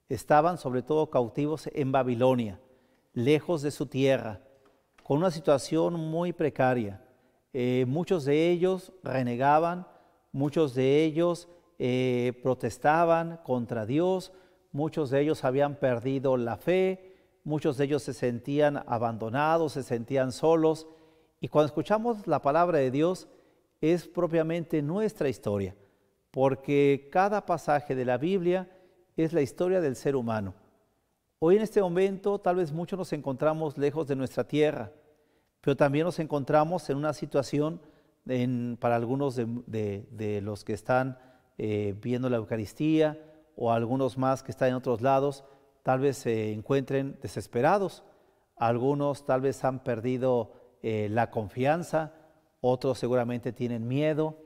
Estaban sobre todo cautivos en Babilonia, lejos de su tierra, con una situación muy precaria. Eh, muchos de ellos renegaban, muchos de ellos eh, protestaban contra Dios, muchos de ellos habían perdido la fe, muchos de ellos se sentían abandonados, se sentían solos. Y cuando escuchamos la palabra de Dios, es propiamente nuestra historia, porque cada pasaje de la Biblia es la historia del ser humano. Hoy en este momento tal vez muchos nos encontramos lejos de nuestra tierra, pero también nos encontramos en una situación para algunos de, los que están eh, viendo la Eucaristía o algunos más que están en otros lados, tal vez se encuentren desesperados, algunos tal vez han perdido eh, la confianza, otros seguramente tienen miedo,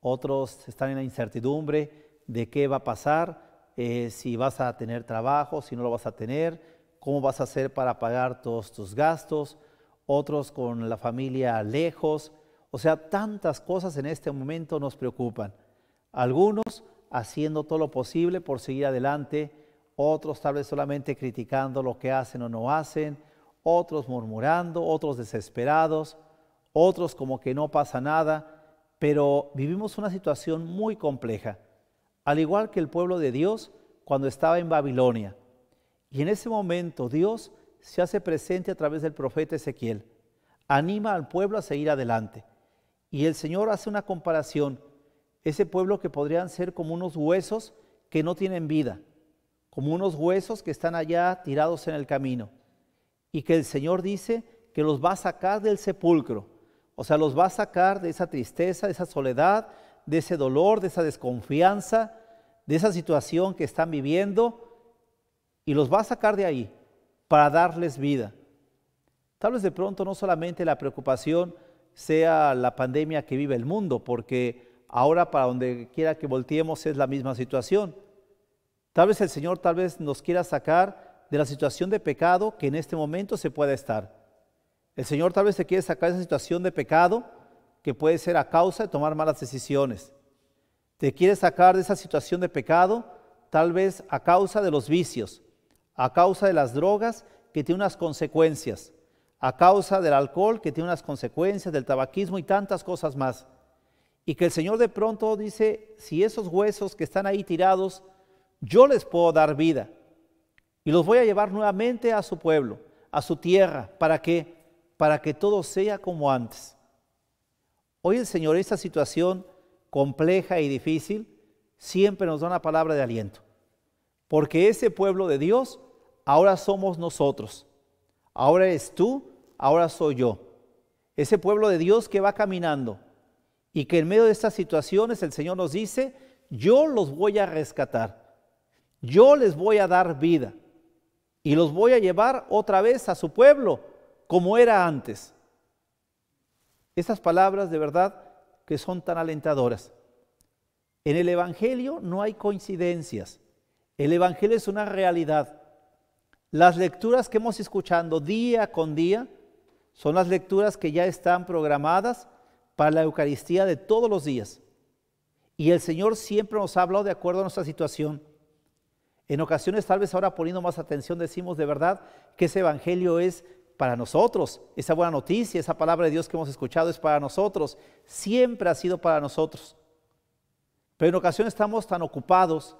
otros están en la incertidumbre de qué va a pasar, eh, si vas a tener trabajo, si no lo vas a tener, cómo vas a hacer para pagar todos tus gastos, otros con la familia lejos, o sea, tantas cosas en este momento nos preocupan. Algunos haciendo todo lo posible por seguir adelante, otros tal vez solamente criticando lo que hacen o no hacen, otros murmurando, otros desesperados, otros como que no pasa nada, pero vivimos una situación muy compleja, al igual que el pueblo de Dios cuando estaba en Babilonia. Y en ese momento Dios se hace presente a través del profeta Ezequiel, anima al pueblo a seguir adelante. Y el Señor hace una comparación, ese pueblo que podrían ser como unos huesos que no tienen vida, como unos huesos que están allá tirados en el camino. Y que el Señor dice que los va a sacar del sepulcro. O sea, los va a sacar de esa tristeza, de esa soledad, de ese dolor, de esa desconfianza, de esa situación que están viviendo. Y los va a sacar de ahí para darles vida. Tal vez de pronto no solamente la preocupación sea la pandemia que vive el mundo, porque ahora para donde quiera que volteemos es la misma situación Tal vez el Señor tal vez nos quiera sacar de la situación de pecado que en este momento se puede estar. El Señor tal vez te quiere sacar de esa situación de pecado que puede ser a causa de tomar malas decisiones. Te quiere sacar de esa situación de pecado tal vez a causa de los vicios, a causa de las drogas que tienen unas consecuencias, a causa del alcohol que tiene unas consecuencias, del tabaquismo y tantas cosas más. Y que el Señor de pronto dice, si esos huesos que están ahí tirados yo les puedo dar vida. Y los voy a llevar nuevamente a su pueblo, a su tierra, para que para que todo sea como antes. Hoy el Señor, esta situación compleja y difícil, siempre nos da una palabra de aliento, porque ese pueblo de Dios ahora somos nosotros, ahora eres tú, ahora soy yo. Ese pueblo de Dios que va caminando y que en medio de estas situaciones el Señor nos dice, yo los voy a rescatar yo les voy a dar vida y los voy a llevar otra vez a su pueblo como era antes. Estas palabras de verdad que son tan alentadoras. En el Evangelio no hay coincidencias. El Evangelio es una realidad. Las lecturas que hemos escuchando día con día son las lecturas que ya están programadas para la Eucaristía de todos los días. Y el Señor siempre nos ha hablado de acuerdo a nuestra situación. En ocasiones, tal vez ahora poniendo más atención, decimos de verdad que ese Evangelio es para nosotros. Esa buena noticia, esa palabra de Dios que hemos escuchado es para nosotros. Siempre ha sido para nosotros. Pero en ocasiones estamos tan ocupados,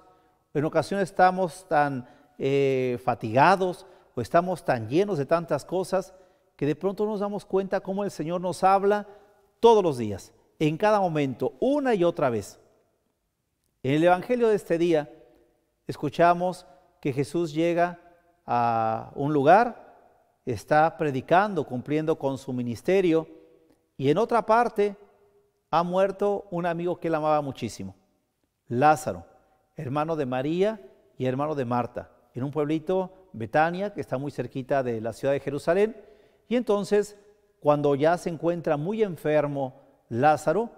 en ocasiones estamos tan eh, fatigados o estamos tan llenos de tantas cosas que de pronto nos damos cuenta cómo el Señor nos habla todos los días, en cada momento, una y otra vez. En el Evangelio de este día escuchamos que Jesús llega a un lugar, está predicando, cumpliendo con su ministerio, y en otra parte ha muerto un amigo que él amaba muchísimo, Lázaro, hermano de María y hermano de Marta, en un pueblito, Betania, que está muy cerquita de la ciudad de Jerusalén, y entonces, cuando ya se encuentra muy enfermo Lázaro,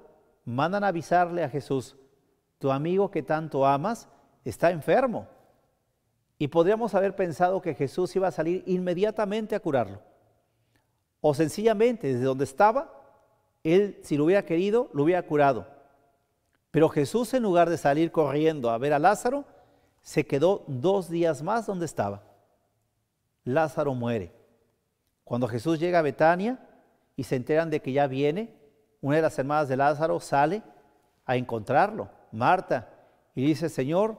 mandan avisarle a Jesús, tu amigo que tanto amas está enfermo. Y podríamos haber pensado que Jesús iba a salir inmediatamente a curarlo. O sencillamente, desde donde estaba, él, si lo hubiera querido, lo hubiera curado. Pero Jesús, en lugar de salir corriendo a ver a Lázaro, se quedó dos días más donde estaba. Lázaro muere. Cuando Jesús llega a Betania y se enteran de que ya viene, una de las hermanas de Lázaro sale a encontrarlo, Marta, y dice, Señor,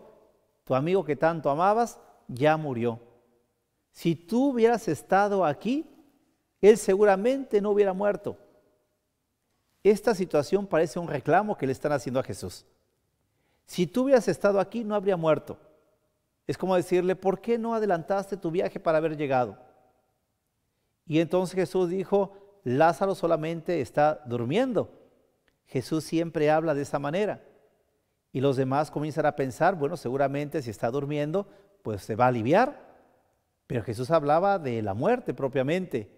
tu amigo que tanto amabas ya murió. Si tú hubieras estado aquí, él seguramente no hubiera muerto. Esta situación parece un reclamo que le están haciendo a Jesús. Si tú hubieras estado aquí, no habría muerto. Es como decirle, ¿por qué no adelantaste tu viaje para haber llegado? Y entonces Jesús dijo, Lázaro solamente está durmiendo. Jesús siempre habla de esa manera. Y los demás comienzan a pensar, bueno, seguramente si está durmiendo, pues se va a aliviar. Pero Jesús hablaba de la muerte propiamente.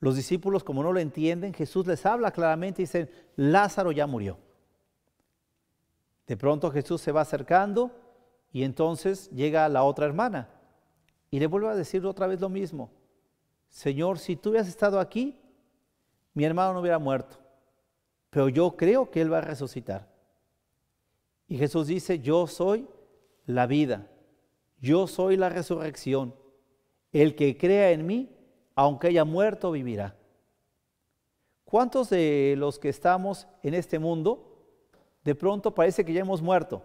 Los discípulos, como no lo entienden, Jesús les habla claramente y dicen, Lázaro ya murió. De pronto Jesús se va acercando y entonces llega la otra hermana y le vuelve a decir otra vez lo mismo. Señor, si tú hubieras estado aquí, mi hermano no hubiera muerto, pero yo creo que Él va a resucitar. Y Jesús dice, yo soy la vida, yo soy la resurrección. El que crea en mí, aunque haya muerto, vivirá. ¿Cuántos de los que estamos en este mundo, de pronto parece que ya hemos muerto?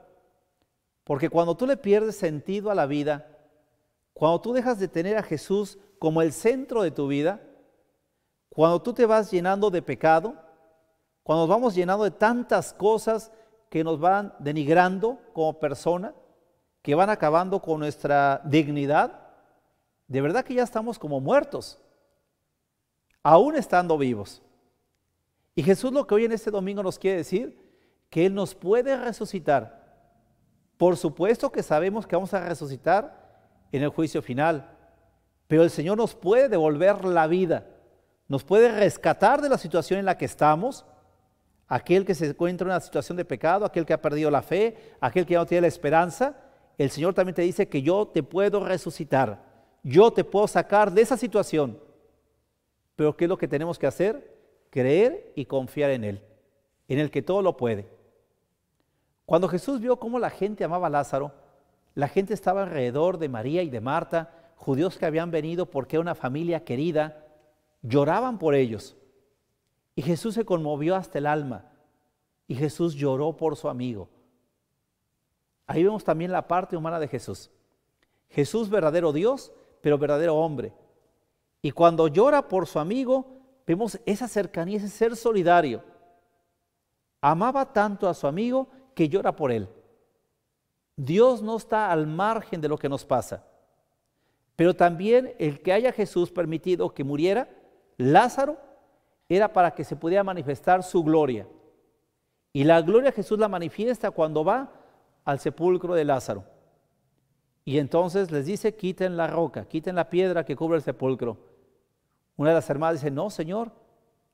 Porque cuando tú le pierdes sentido a la vida, cuando tú dejas de tener a Jesús como el centro de tu vida, cuando tú te vas llenando de pecado, cuando nos vamos llenando de tantas cosas que nos van denigrando como persona, que van acabando con nuestra dignidad, de verdad que ya estamos como muertos, aún estando vivos. Y Jesús lo que hoy en este domingo nos quiere decir, que Él nos puede resucitar. Por supuesto que sabemos que vamos a resucitar en el juicio final, pero el Señor nos puede devolver la vida, nos puede rescatar de la situación en la que estamos, aquel que se encuentra en una situación de pecado, aquel que ha perdido la fe, aquel que ya no tiene la esperanza. El Señor también te dice que yo te puedo resucitar, yo te puedo sacar de esa situación. Pero ¿qué es lo que tenemos que hacer? Creer y confiar en Él, en el que todo lo puede. Cuando Jesús vio cómo la gente amaba a Lázaro, la gente estaba alrededor de María y de Marta, judíos que habían venido porque era una familia querida, lloraban por ellos. Y Jesús se conmovió hasta el alma. Y Jesús lloró por su amigo. Ahí vemos también la parte humana de Jesús. Jesús verdadero Dios, pero verdadero hombre. Y cuando llora por su amigo, vemos esa cercanía, ese ser solidario. Amaba tanto a su amigo que llora por él. Dios no está al margen de lo que nos pasa. Pero también el que haya Jesús permitido que muriera, Lázaro, era para que se pudiera manifestar su gloria. Y la gloria Jesús la manifiesta cuando va al sepulcro de Lázaro. Y entonces les dice, quiten la roca, quiten la piedra que cubre el sepulcro. Una de las hermanas dice, no, Señor,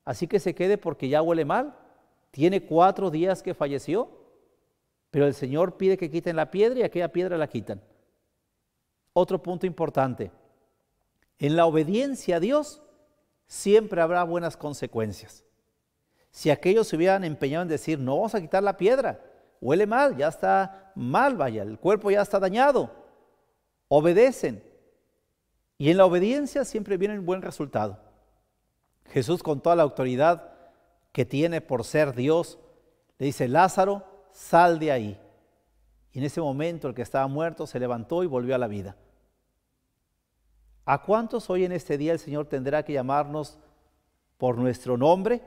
así que se quede porque ya huele mal. Tiene cuatro días que falleció, pero el Señor pide que quiten la piedra y aquella piedra la quitan. Otro punto importante, en la obediencia a Dios siempre habrá buenas consecuencias. Si aquellos se hubieran empeñado en decir, no vamos a quitar la piedra, huele mal, ya está mal, vaya, el cuerpo ya está dañado, obedecen. Y en la obediencia siempre viene un buen resultado. Jesús con toda la autoridad que tiene por ser Dios, le dice, Lázaro, sal de ahí. Y en ese momento el que estaba muerto se levantó y volvió a la vida. ¿A cuántos hoy en este día el Señor tendrá que llamarnos por nuestro nombre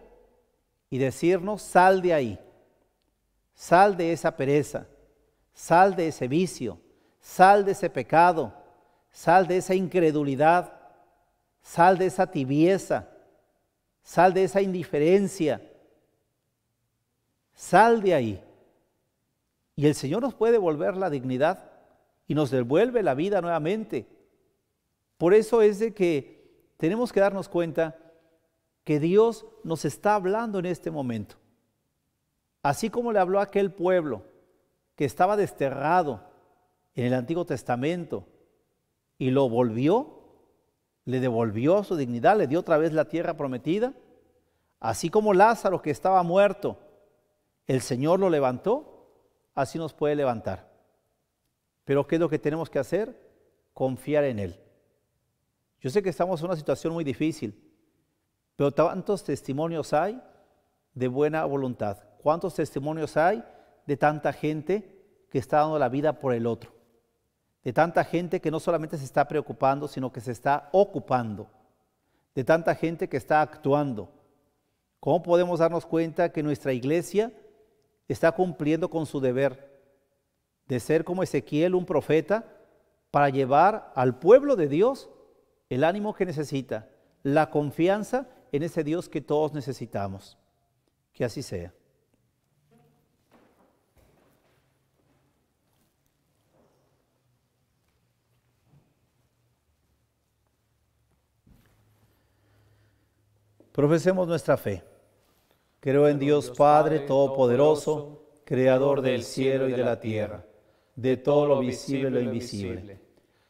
y decirnos, sal de ahí, sal de esa pereza, sal de ese vicio, sal de ese pecado, sal de esa incredulidad, sal de esa tibieza, sal de esa indiferencia, sal de ahí. Y el Señor nos puede devolver la dignidad y nos devuelve la vida nuevamente. Por eso es de que tenemos que darnos cuenta que Dios nos está hablando en este momento. Así como le habló a aquel pueblo que estaba desterrado en el Antiguo Testamento y lo volvió, le devolvió su dignidad, le dio otra vez la tierra prometida, así como Lázaro que estaba muerto, el Señor lo levantó, así nos puede levantar. Pero ¿qué es lo que tenemos que hacer? Confiar en Él. Yo sé que estamos en una situación muy difícil, pero tantos testimonios hay de buena voluntad. ¿Cuántos testimonios hay de tanta gente que está dando la vida por el otro? De tanta gente que no solamente se está preocupando, sino que se está ocupando. De tanta gente que está actuando. ¿Cómo podemos darnos cuenta que nuestra iglesia está cumpliendo con su deber de ser como Ezequiel, un profeta, para llevar al pueblo de Dios el ánimo que necesita, la confianza en ese Dios que todos necesitamos. Que así sea. Profesemos nuestra fe. Creo en Dios Padre Todopoderoso, Creador del cielo y de la tierra, de todo lo visible y lo invisible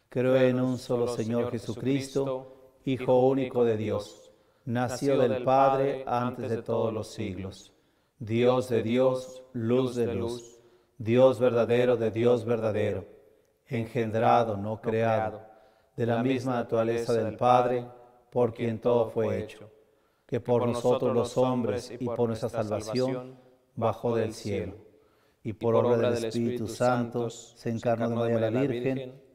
Creo en un solo Señor Jesucristo, Hijo único de Dios, nacido del Padre antes de todos los siglos. Dios de Dios, luz de luz, Dios verdadero de Dios verdadero, engendrado, no creado, de la misma naturaleza del Padre, por quien todo fue hecho, que por nosotros los hombres y por nuestra salvación bajó del cielo, y por obra del Espíritu Santo se encarnó de María la Virgen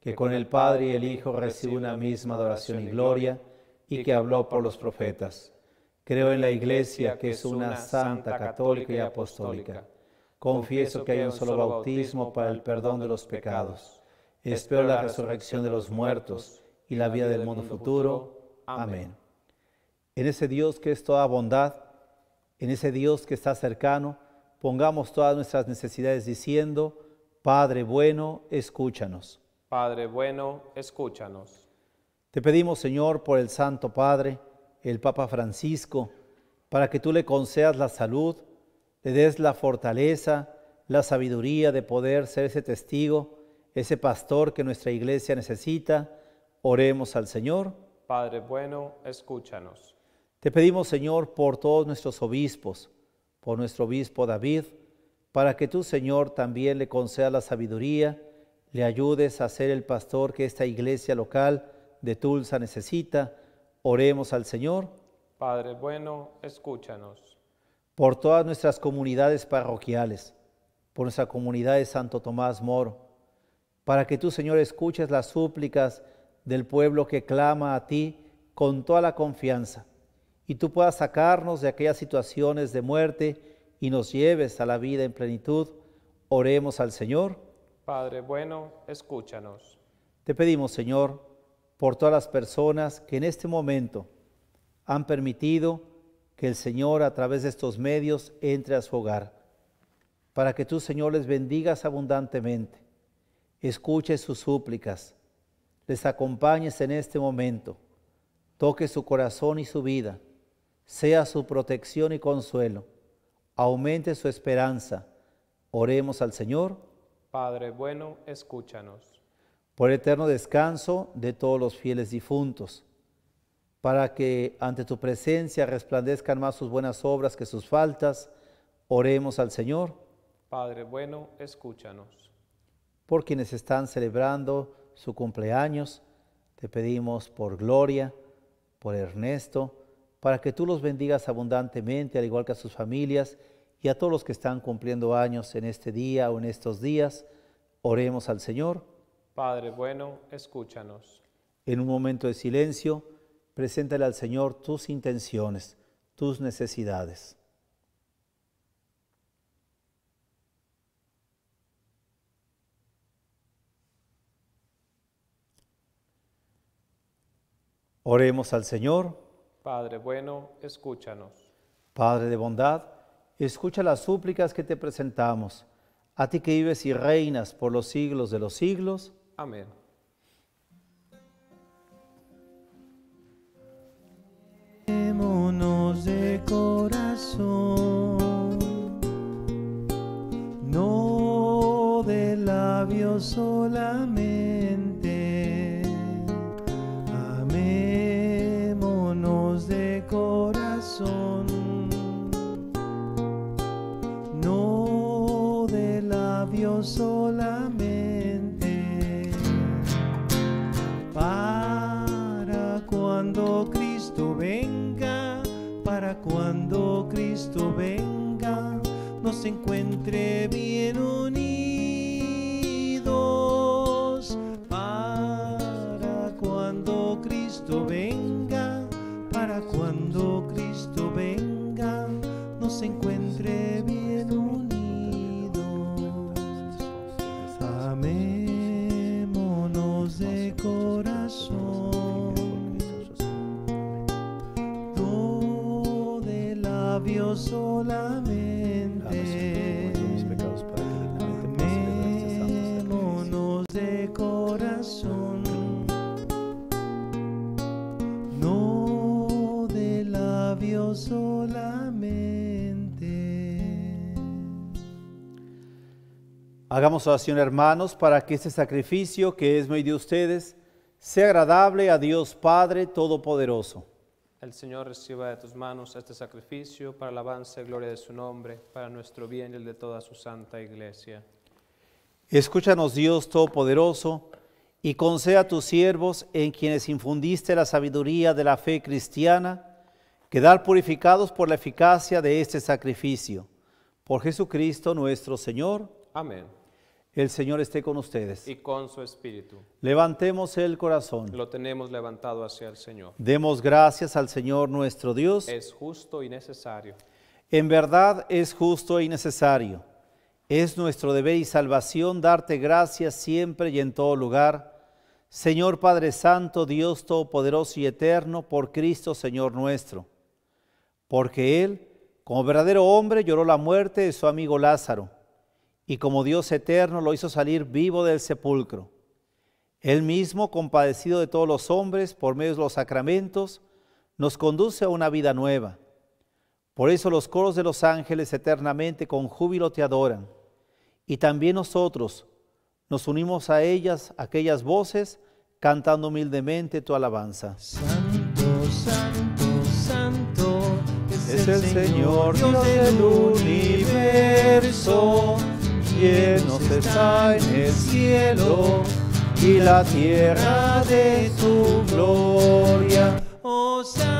que con el Padre y el Hijo recibe una misma adoración y gloria, y que habló por los profetas. Creo en la Iglesia, que es una santa, católica y apostólica. Confieso que hay un solo bautismo para el perdón de los pecados. Espero la resurrección de los muertos y la vida del mundo futuro. Amén. En ese Dios que es toda bondad, en ese Dios que está cercano, pongamos todas nuestras necesidades diciendo, Padre bueno, escúchanos. Padre bueno, escúchanos. Te pedimos, Señor, por el Santo Padre, el Papa Francisco, para que tú le concedas la salud, le des la fortaleza, la sabiduría de poder ser ese testigo, ese pastor que nuestra iglesia necesita. Oremos al Señor. Padre bueno, escúchanos. Te pedimos, Señor, por todos nuestros obispos, por nuestro obispo David, para que tú, Señor, también le concedas la sabiduría, le ayudes a ser el pastor que esta iglesia local de Tulsa necesita. Oremos al Señor. Padre bueno, escúchanos. Por todas nuestras comunidades parroquiales, por nuestra comunidad de Santo Tomás Moro, para que tú, Señor, escuches las súplicas del pueblo que clama a ti con toda la confianza y tú puedas sacarnos de aquellas situaciones de muerte y nos lleves a la vida en plenitud. Oremos al Señor. Padre bueno, escúchanos. Te pedimos, Señor, por todas las personas que en este momento han permitido que el Señor a través de estos medios entre a su hogar, para que tú, Señor, les bendigas abundantemente, escuches sus súplicas, les acompañes en este momento, toque su corazón y su vida, sea su protección y consuelo, aumente su esperanza. Oremos al Señor. Padre bueno, escúchanos. Por eterno descanso de todos los fieles difuntos, para que ante tu presencia resplandezcan más sus buenas obras que sus faltas, oremos al Señor. Padre bueno, escúchanos. Por quienes están celebrando su cumpleaños, te pedimos por Gloria, por Ernesto, para que tú los bendigas abundantemente, al igual que a sus familias y a todos los que están cumpliendo años en este día o en estos días. Oremos al Señor. Padre bueno, escúchanos. En un momento de silencio, preséntale al Señor tus intenciones, tus necesidades. Oremos al Señor. Padre bueno, escúchanos. Padre de bondad, escucha las súplicas que te presentamos. A ti que vives y reinas por los siglos de los siglos. Amén. De corazón, no de labios solamente. Nos encuentre bien Hagamos oración, hermanos, para que este sacrificio que es muy de ustedes sea agradable a Dios Padre Todopoderoso. El Señor reciba de tus manos este sacrificio para alabanza y gloria de su nombre, para nuestro bien y el de toda su santa iglesia. Escúchanos, Dios Todopoderoso, y conceda a tus siervos, en quienes infundiste la sabiduría de la fe cristiana, quedar purificados por la eficacia de este sacrificio. Por Jesucristo nuestro Señor, Amén. El Señor esté con ustedes. Y con su espíritu. Levantemos el corazón. Lo tenemos levantado hacia el Señor. Demos gracias al Señor nuestro Dios. Es justo y necesario. En verdad es justo y necesario. Es nuestro deber y salvación darte gracias siempre y en todo lugar. Señor Padre Santo, Dios Todopoderoso y Eterno, por Cristo Señor nuestro. Porque Él, como verdadero hombre, lloró la muerte de su amigo Lázaro, y como Dios eterno lo hizo salir vivo del sepulcro. Él mismo, compadecido de todos los hombres por medio de los sacramentos, nos conduce a una vida nueva. Por eso los coros de los ángeles eternamente con júbilo te adoran. Y también nosotros nos unimos a ellas, aquellas voces, cantando humildemente tu alabanza. Santo, santo, santo Es el Señor Dios del universo, llenos está en el cielo y la tierra de tu gloria. Osana,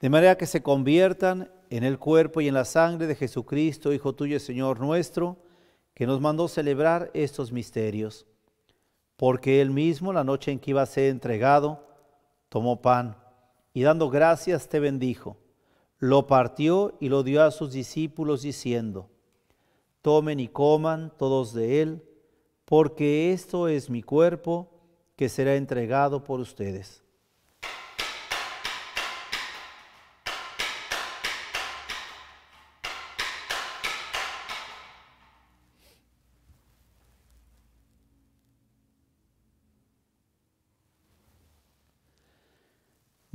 de manera que se conviertan en el cuerpo y en la sangre de Jesucristo, Hijo tuyo y Señor nuestro, que nos mandó celebrar estos misterios. Porque él mismo, la noche en que iba a ser entregado, tomó pan y dando gracias te bendijo, lo partió y lo dio a sus discípulos diciendo, tomen y coman todos de él, porque esto es mi cuerpo que será entregado por ustedes.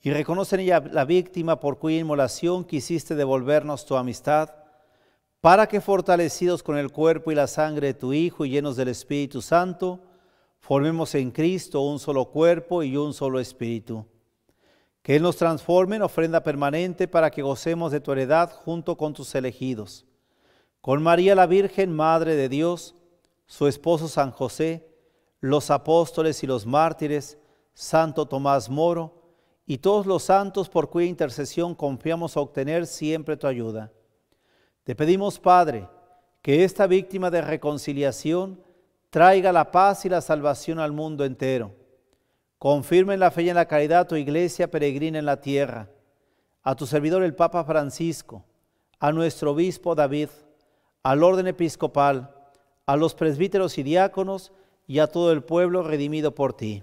y reconoce en ella la víctima por cuya inmolación quisiste devolvernos tu amistad, para que fortalecidos con el cuerpo y la sangre de tu Hijo y llenos del Espíritu Santo, formemos en Cristo un solo cuerpo y un solo espíritu. Que Él nos transforme en ofrenda permanente para que gocemos de tu heredad junto con tus elegidos. Con María la Virgen, Madre de Dios, su esposo San José, los apóstoles y los mártires, Santo Tomás Moro, y todos los santos por cuya intercesión confiamos obtener siempre tu ayuda. Te pedimos, Padre, que esta víctima de reconciliación traiga la paz y la salvación al mundo entero. Confirme en la fe y en la caridad tu iglesia peregrina en la tierra, a tu servidor el Papa Francisco, a nuestro obispo David, al orden episcopal, a los presbíteros y diáconos y a todo el pueblo redimido por ti.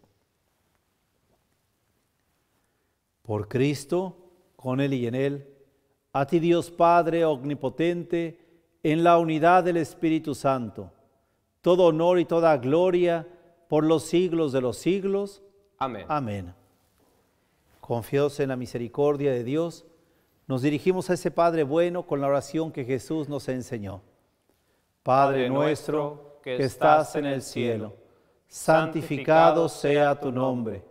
Por Cristo, con Él y en Él, a ti Dios Padre Omnipotente, en la unidad del Espíritu Santo, todo honor y toda gloria por los siglos de los siglos. Amén. Amén. Confiados en la misericordia de Dios, nos dirigimos a ese Padre bueno con la oración que Jesús nos enseñó. Padre nuestro que estás en el cielo, santificado sea tu nombre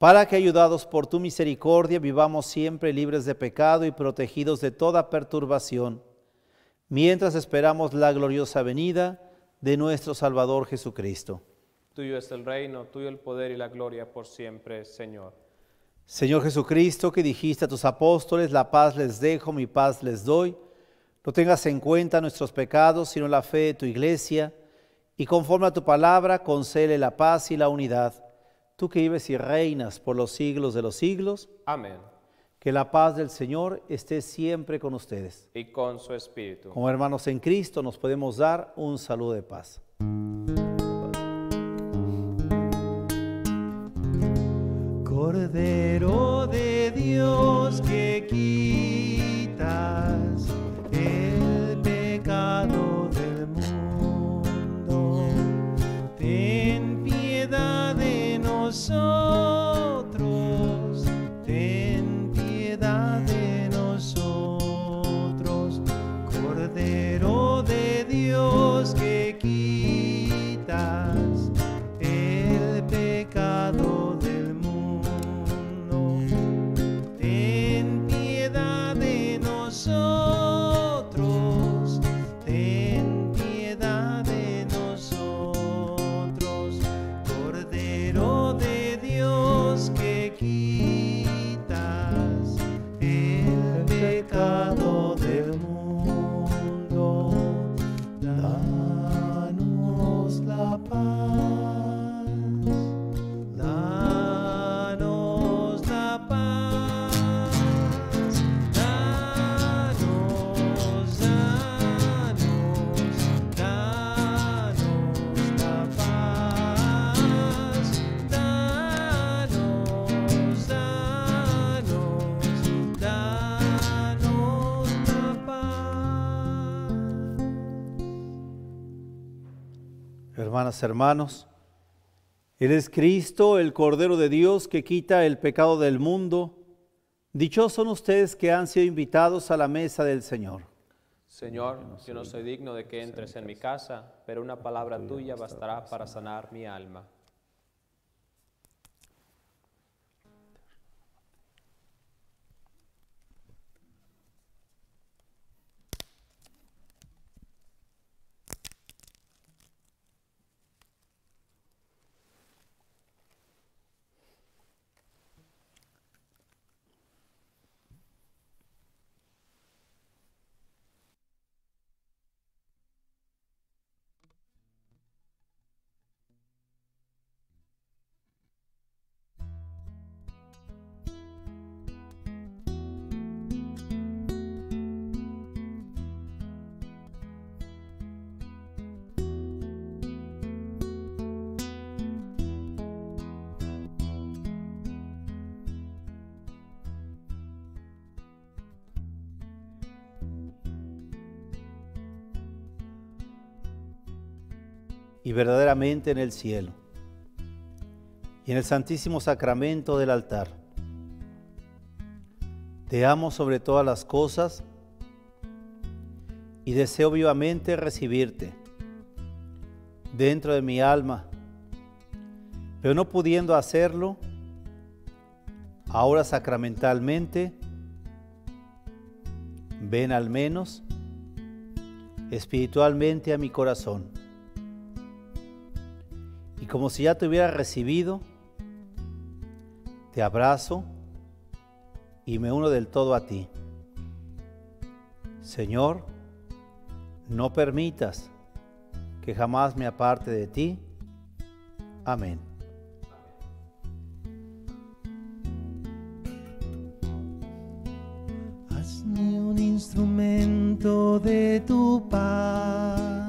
para que ayudados por tu misericordia vivamos siempre libres de pecado y protegidos de toda perturbación, mientras esperamos la gloriosa venida de nuestro Salvador Jesucristo. Tuyo es el reino, tuyo el poder y la gloria por siempre, Señor. Señor Jesucristo, que dijiste a tus apóstoles, la paz les dejo, mi paz les doy, no tengas en cuenta nuestros pecados, sino la fe de tu iglesia, y conforme a tu palabra, concele la paz y la unidad. Tú que vives y reinas por los siglos de los siglos, Amén. que la paz del Señor esté siempre con ustedes. Y con su espíritu. Como hermanos en Cristo nos podemos dar un saludo de paz. Cordero de Dios que quitas nosotros, Hermanas, hermanos, Él es Cristo, el Cordero de Dios que quita el pecado del mundo. Dichosos son ustedes que han sido invitados a la mesa del Señor. Señor, yo no soy digno de que entres en mi casa, pero una palabra tuya bastará para sanar mi alma. Y verdaderamente en el cielo y en el santísimo sacramento del altar. Te amo sobre todas las cosas y deseo vivamente recibirte dentro de mi alma, pero no pudiendo hacerlo, ahora sacramentalmente, ven al menos espiritualmente a mi corazón. Como si ya te hubiera recibido, te abrazo y me uno del todo a ti. Señor, no permitas que jamás me aparte de ti. Amén. Hazme un instrumento de tu paz.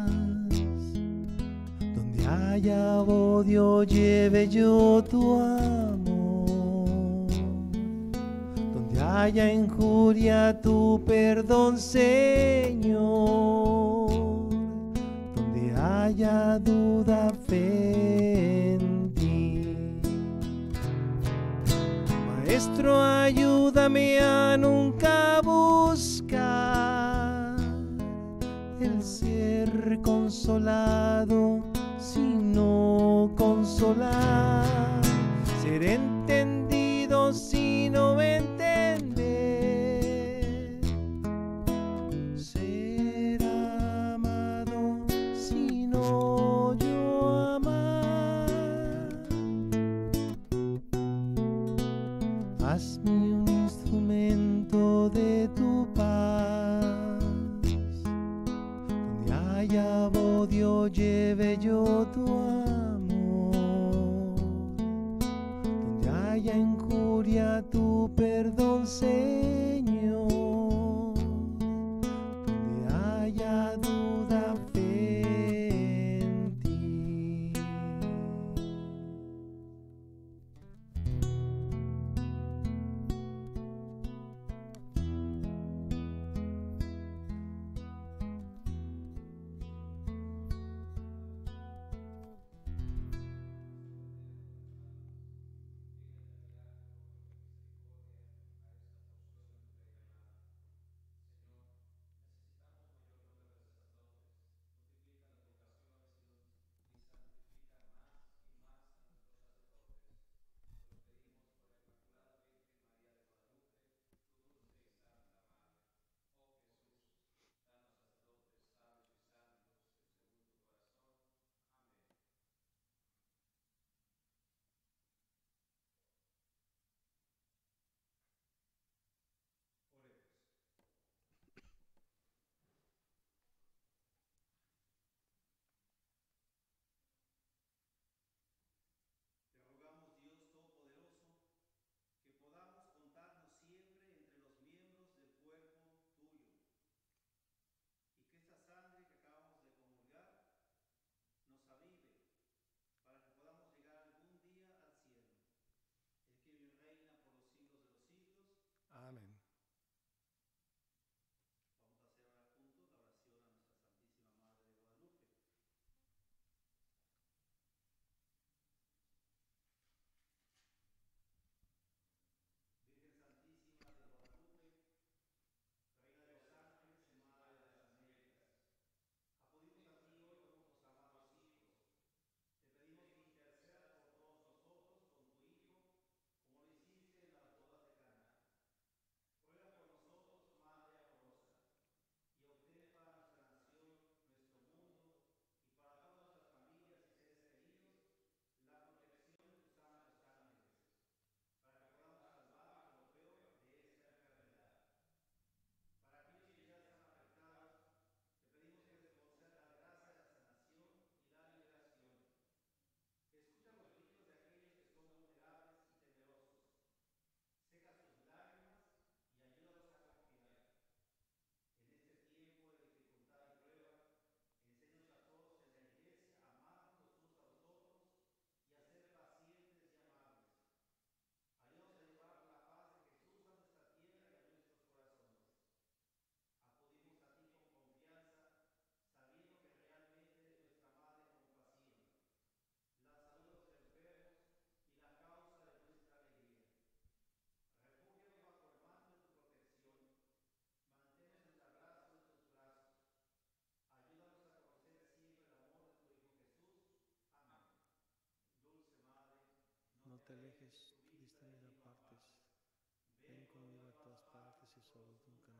Haya odio, lleve yo tu amor. Donde haya injuria, tu perdón, Señor. Donde haya duda, fe en ti. Maestro, ayúdame a nunca buscar el ser consolado, consolar, ser entendido si no me entender, ser amado si no yo amar. Hazme un instrumento de tu paz, donde haya odio lleve yo tu amor. haya injuria, tu perdón. te alejes, diste a partes. Ven conmigo a todas partes y solo nunca.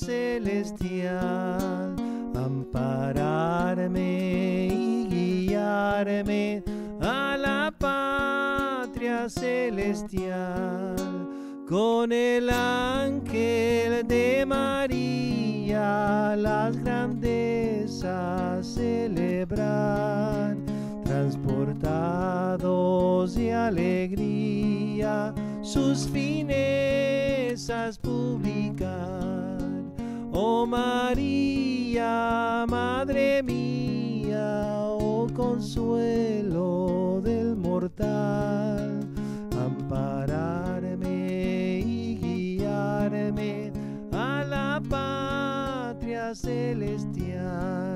Celestial, ampararme y guiarme a la patria celestial con el ángel de María las grandezas celebrar, transportados de alegría sus finezas publicar. Oh María, Madre mía, oh consuelo del mortal, ampararme y guiarme a la patria celestial.